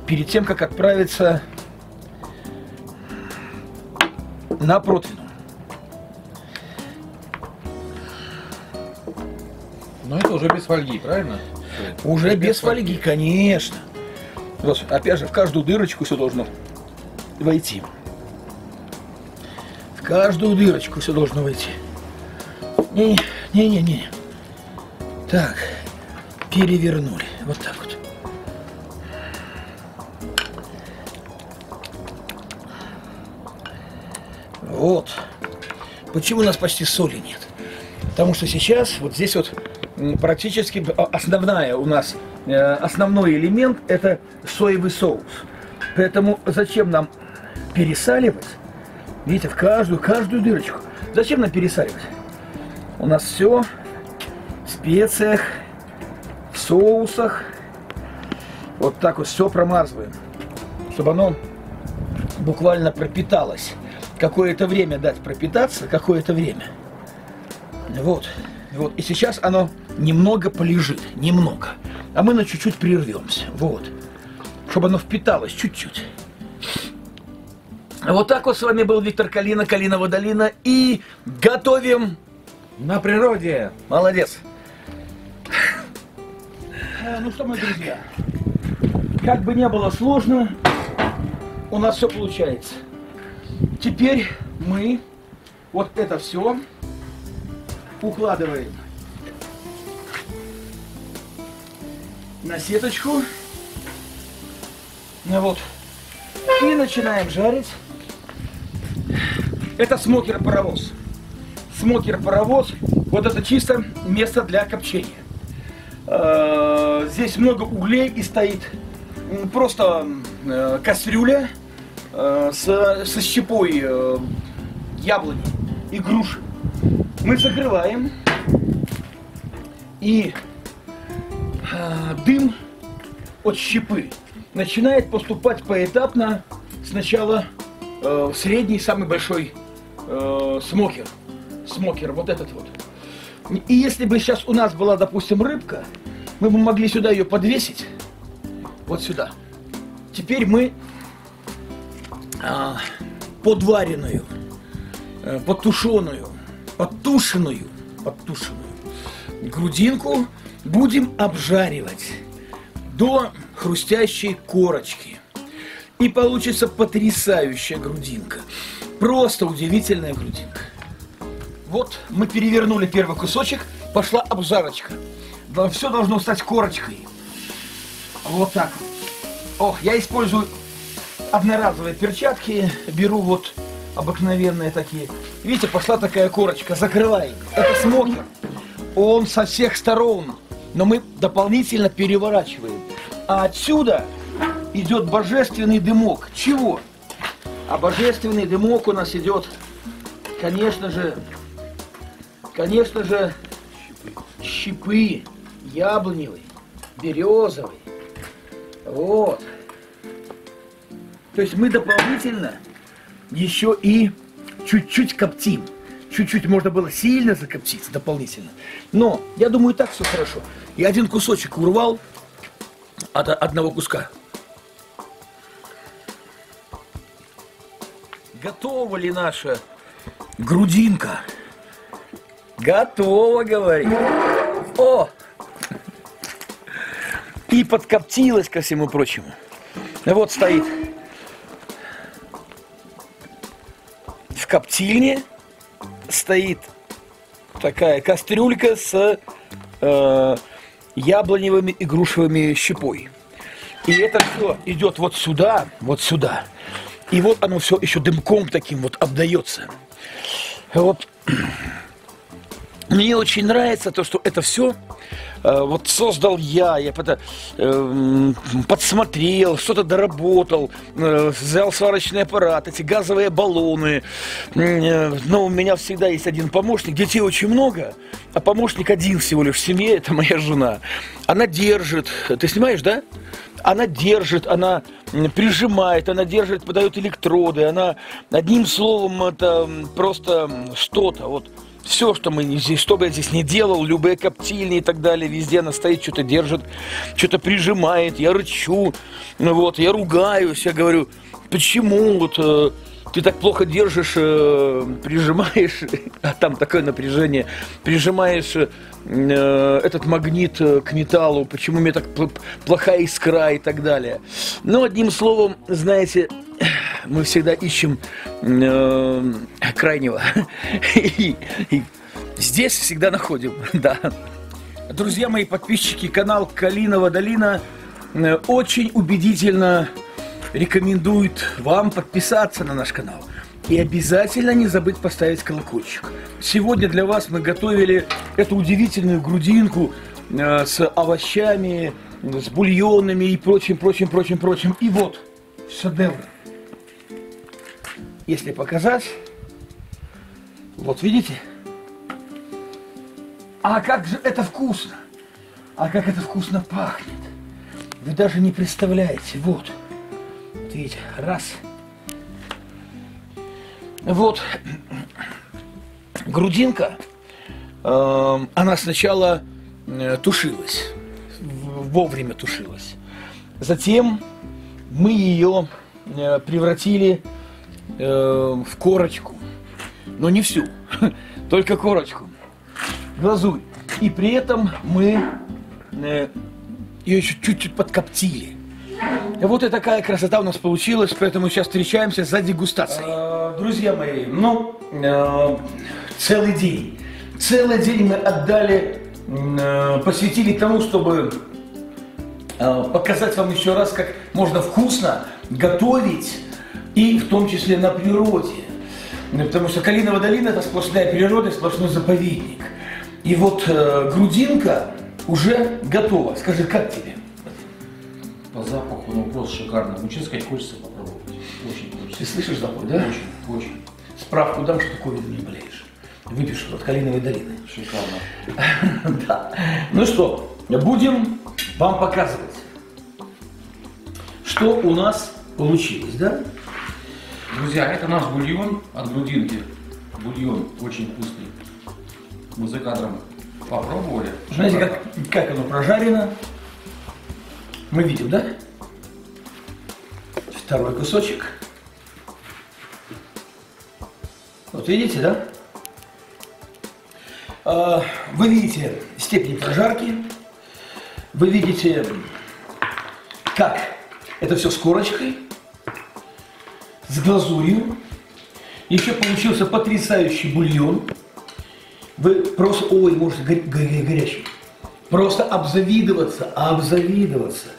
Speaker 1: перед тем, как отправиться на противень.
Speaker 2: Но это уже без фольги, правильно?
Speaker 1: Уже без фольги, конечно. Вот, опять же, в каждую дырочку все должно войти. В каждую дырочку все должно войти. Не-не-не. Так, перевернули. Вот так вот. Вот. Почему у нас почти соли нет? Потому что сейчас вот здесь вот практически основная у нас, э, основной элемент это соевый соус. Поэтому зачем нам пересаливать? Видите, в каждую, каждую дырочку. Зачем нам пересаливать? У нас все в специях, в соусах. Вот так вот все промазываем, чтобы оно буквально пропиталось. Какое-то время дать пропитаться, какое-то время. Вот. Вот. И сейчас оно немного полежит, немного. А мы на чуть-чуть прервемся. Вот. Чтобы оно впиталось чуть-чуть. Вот так вот с вами был Виктор Калина, Калинова долина. И готовим
Speaker 3: на природе.
Speaker 1: Молодец. Ну что, мои друзья, как бы не было сложно, у нас все получается. Теперь мы вот это все укладываем на сеточку. Ну вот. И начинаем жарить. Это смокер-паровоз. Смокер-паровоз, вот это чисто место для копчения. Э, здесь много углей и стоит просто э, кастрюля э, со, со щепой яблони и груши мы закрываем, и э, дым от щепы начинает поступать поэтапно. Сначала э, средний, самый большой э, смокер. Смокер, вот этот вот. И если бы сейчас у нас была, допустим, рыбка, мы бы могли сюда ее подвесить. Вот сюда. Теперь мы э, подваренную, э, подтушеную подтушенную, подтушенную грудинку будем обжаривать до хрустящей корочки. И получится потрясающая грудинка. Просто удивительная грудинка. Вот мы перевернули первый кусочек, пошла обжарочка. Все должно стать корочкой. Вот так. Ох, я использую одноразовые перчатки, беру вот обыкновенные такие. Видите, пошла такая корочка, закрывай. Это смокер. Он со всех сторон, но мы дополнительно переворачиваем. А отсюда идет божественный дымок. Чего? А божественный дымок у нас идет, конечно же, конечно же, щипы яблоневой, березовой. Вот. То есть мы дополнительно еще и чуть-чуть коптим. Чуть-чуть можно было сильно закоптить дополнительно. Но я думаю, так все хорошо. Я один кусочек урвал от одного куска. Готова ли наша грудинка? Готова, говорит. О! И подкоптилась ко всему прочему. Вот стоит коптильне стоит такая кастрюлька с э, яблоневыми и грушевыми щепой. И это все идет вот сюда, вот сюда. И вот оно все еще дымком таким вот обдается. Вот мне очень нравится то, что это все Э, вот создал я, я это, э, подсмотрел, что-то доработал, э, взял сварочный аппарат, эти газовые баллоны. Э, но у меня всегда есть один помощник, детей очень много, а помощник один всего лишь в семье, это моя жена. Она держит, ты снимаешь, да? Она держит, она прижимает, она держит, подает электроды, она одним словом это просто что-то. Вот все, что мы здесь, что бы я здесь не делал, любые коптильни и так далее, везде она стоит, что-то держит, что-то прижимает, я рычу, ну вот, я ругаюсь, я говорю, почему вот э, ты так плохо держишь, э, прижимаешь, а там такое напряжение, прижимаешь э, этот магнит э, к металлу, почему меня так плохая искра и так далее. Но одним словом, знаете, мы всегда ищем крайнего. и, и, Здесь всегда находим, да. Друзья мои подписчики, канал Калинова Долина очень убедительно рекомендует вам подписаться на наш канал. И обязательно не забыть поставить колокольчик. Сегодня для вас мы готовили эту удивительную грудинку э, с овощами, с бульонами и прочим, прочим, прочим, прочим. И вот шедевр. Если показать, вот видите? А как же это вкусно! А как это вкусно пахнет! Вы даже не представляете. Вот. Вот видите, раз. Вот. Грудинка, э, она сначала э, тушилась, вовремя тушилась. Затем мы ее э, превратили э, в корочку. Но не всю, только корочку глазурь. И при этом мы э, ее еще чуть-чуть подкоптили. И вот и такая красота у нас получилась, поэтому сейчас встречаемся за дегустацией. Э, Друзья мои, ну, э, целый день. Целый день мы отдали, э, посвятили тому, чтобы показать вам еще раз, как можно вкусно готовить и в том числе на природе. Потому что Калинова долина это сплошная природа, сплошной заповедник. И вот грудинка уже готова. Скажи, как тебе?
Speaker 2: По запаху, ну просто шикарно. Ну, честно сказать, хочется попробовать. Очень
Speaker 1: Ты
Speaker 2: хочется.
Speaker 1: слышишь запах, да?
Speaker 2: Очень, очень.
Speaker 1: Справку дам, что ты ковидом не болеешь. Выпишешь от Калиновой долины.
Speaker 2: Шикарно.
Speaker 1: Да. Ну что, будем вам показывать, что у нас получилось, да?
Speaker 2: Друзья, это наш бульон от грудинки. Бульон очень вкусный. Мы за кадром попробовали.
Speaker 1: Знаете, как, как оно прожарено? Мы видим, да? Второй кусочек. Вот видите, да? А, Вы видите степень прожарки. Вы видите, как это все с корочкой, с глазурью. Еще получился потрясающий бульон. Вы просто, ой, может, горя- горя- горячий. Просто обзавидоваться, обзавидоваться.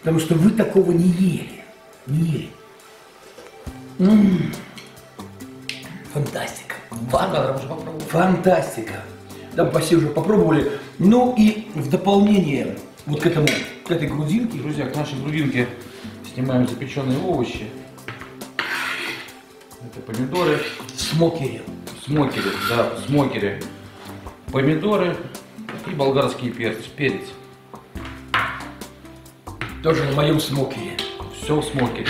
Speaker 1: Потому что вы такого не ели. Фантастика. Фантастика. Да, почти уже попробовали. Ну и в дополнение вот к этому, к этой грудинке,
Speaker 2: Друзья, к нашей грудинке снимаем запеченные овощи. Это помидоры,
Speaker 1: смокери.
Speaker 2: смокеры, да, смокеры. Помидоры и болгарский перец, перец.
Speaker 1: Тоже на моем смокере.
Speaker 2: Все в смокере.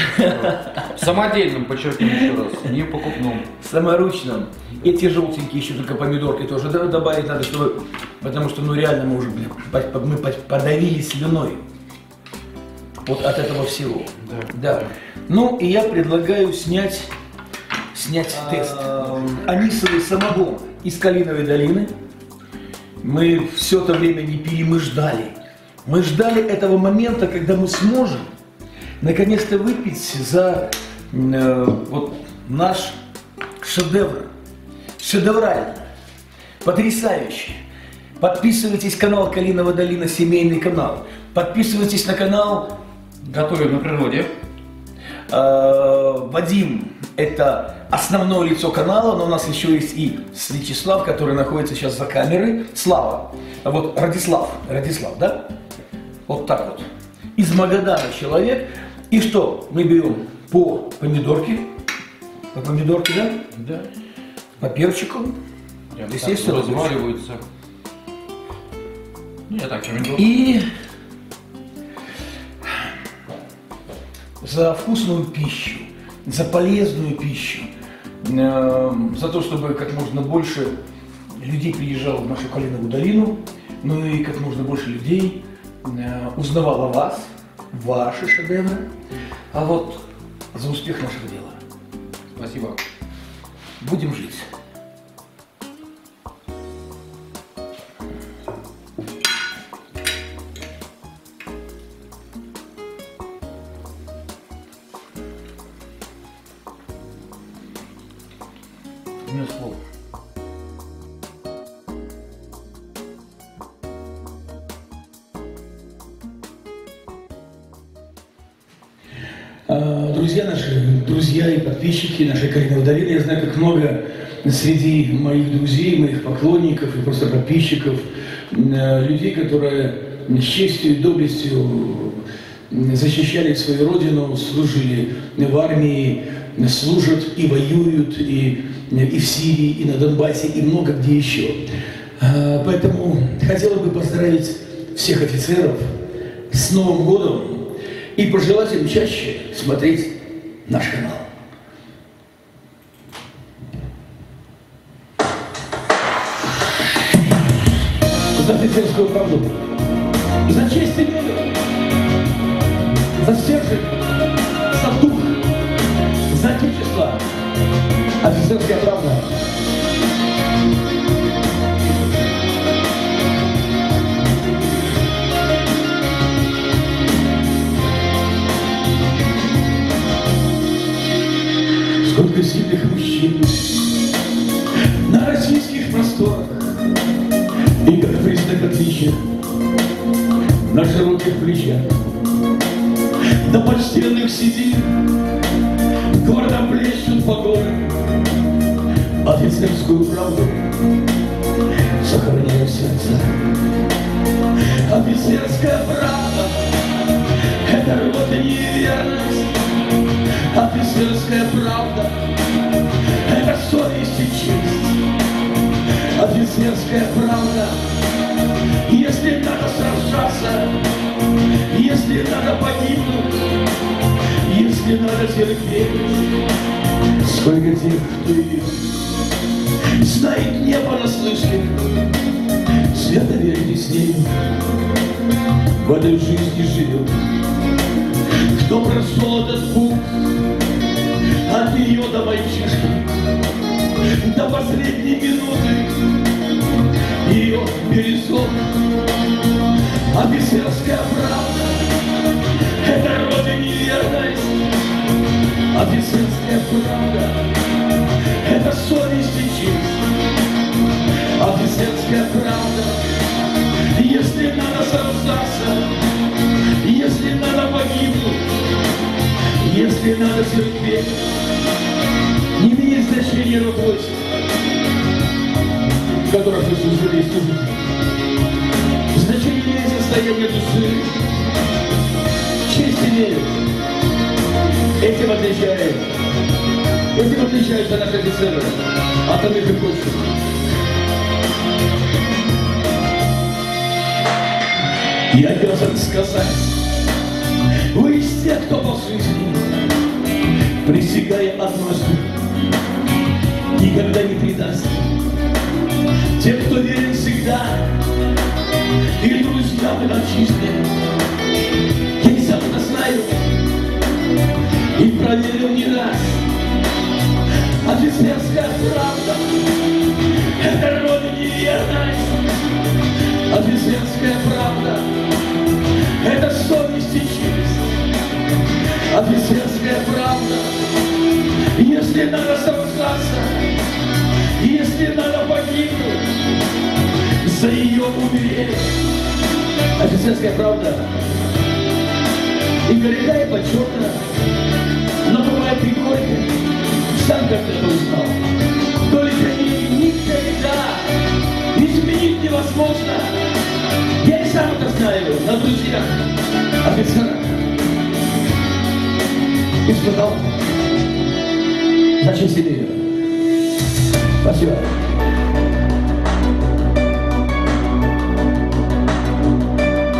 Speaker 2: В самодельном, подчеркну еще раз, не покупном.
Speaker 1: Саморучном. Эти желтенькие еще только помидорки тоже добавить надо, чтобы, потому что ну реально мы уже блин, мы по- подавились слюной. Вот от этого всего.
Speaker 2: Да.
Speaker 1: Да. Ну и я предлагаю снять, снять тест. Анисовый самогон из Калиновой долины. Мы все это время не пили, мы ждали. Мы ждали этого момента, когда мы сможем наконец-то выпить за э, вот наш шедевр. Шедеврально. Потрясающе. Подписывайтесь канал Калинова долина, семейный канал. Подписывайтесь на канал
Speaker 2: Готовим на природе.
Speaker 1: Э, Вадим – это основное лицо канала, но у нас еще есть и Вячеслав, который находится сейчас за камерой. Слава. Вот Радислав. Радислав, да? Вот так вот. Из Магадана человек. И что? Мы берем по помидорке. По помидорке, да?
Speaker 2: Да.
Speaker 1: По перчику.
Speaker 2: Я
Speaker 1: Естественно,
Speaker 2: разваливаются. Ну, я так, помидор.
Speaker 1: И за вкусную пищу, за полезную пищу, э, за то, чтобы как можно больше людей приезжало в нашу Калинову долину, ну и как можно больше людей э, узнавало вас, ваши шедевры, а вот за успех нашего дела.
Speaker 2: Спасибо.
Speaker 1: Будем жить. Подписчики нашей Кариновой долины, я знаю, как много среди моих друзей, моих поклонников и просто подписчиков, э, людей, которые с честью и доблестью защищали свою родину, служили в армии, служат и воюют и, и в Сирии, и на Донбассе, и много где еще. А, поэтому хотела бы поздравить всех офицеров с Новым годом и пожелать им чаще смотреть наш канал. Офицерская правда — это совесть и честь. Офицерская правда — если надо сражаться, если надо погибнуть, если надо терпеть, не имеет значения работе, в которой вы служили и служите. Значение имеет состояние души, честь имеет. Этим отличает, этим отличаются наши офицеры от иных и прочих. Я обязан сказать, вы из тех, кто по жизни, присягая однажды, никогда не предаст. Те, кто верен всегда, и друзьям и отчизне. И проверил не раз. Офицерская правда — это рода неверность. Офицерская правда — это совесть и честь. Офицерская правда — если надо сражаться, если надо погибнуть, за ее умереть. Офицерская правда и горька, и почетна, как это узнал. Только не никогда изменить невозможно. Я и сам это знаю на друзьях офицера. Испытал. Зачем себе ее? Спасибо.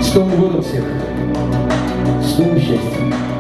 Speaker 1: С Новым годом всех! С новым счастьем!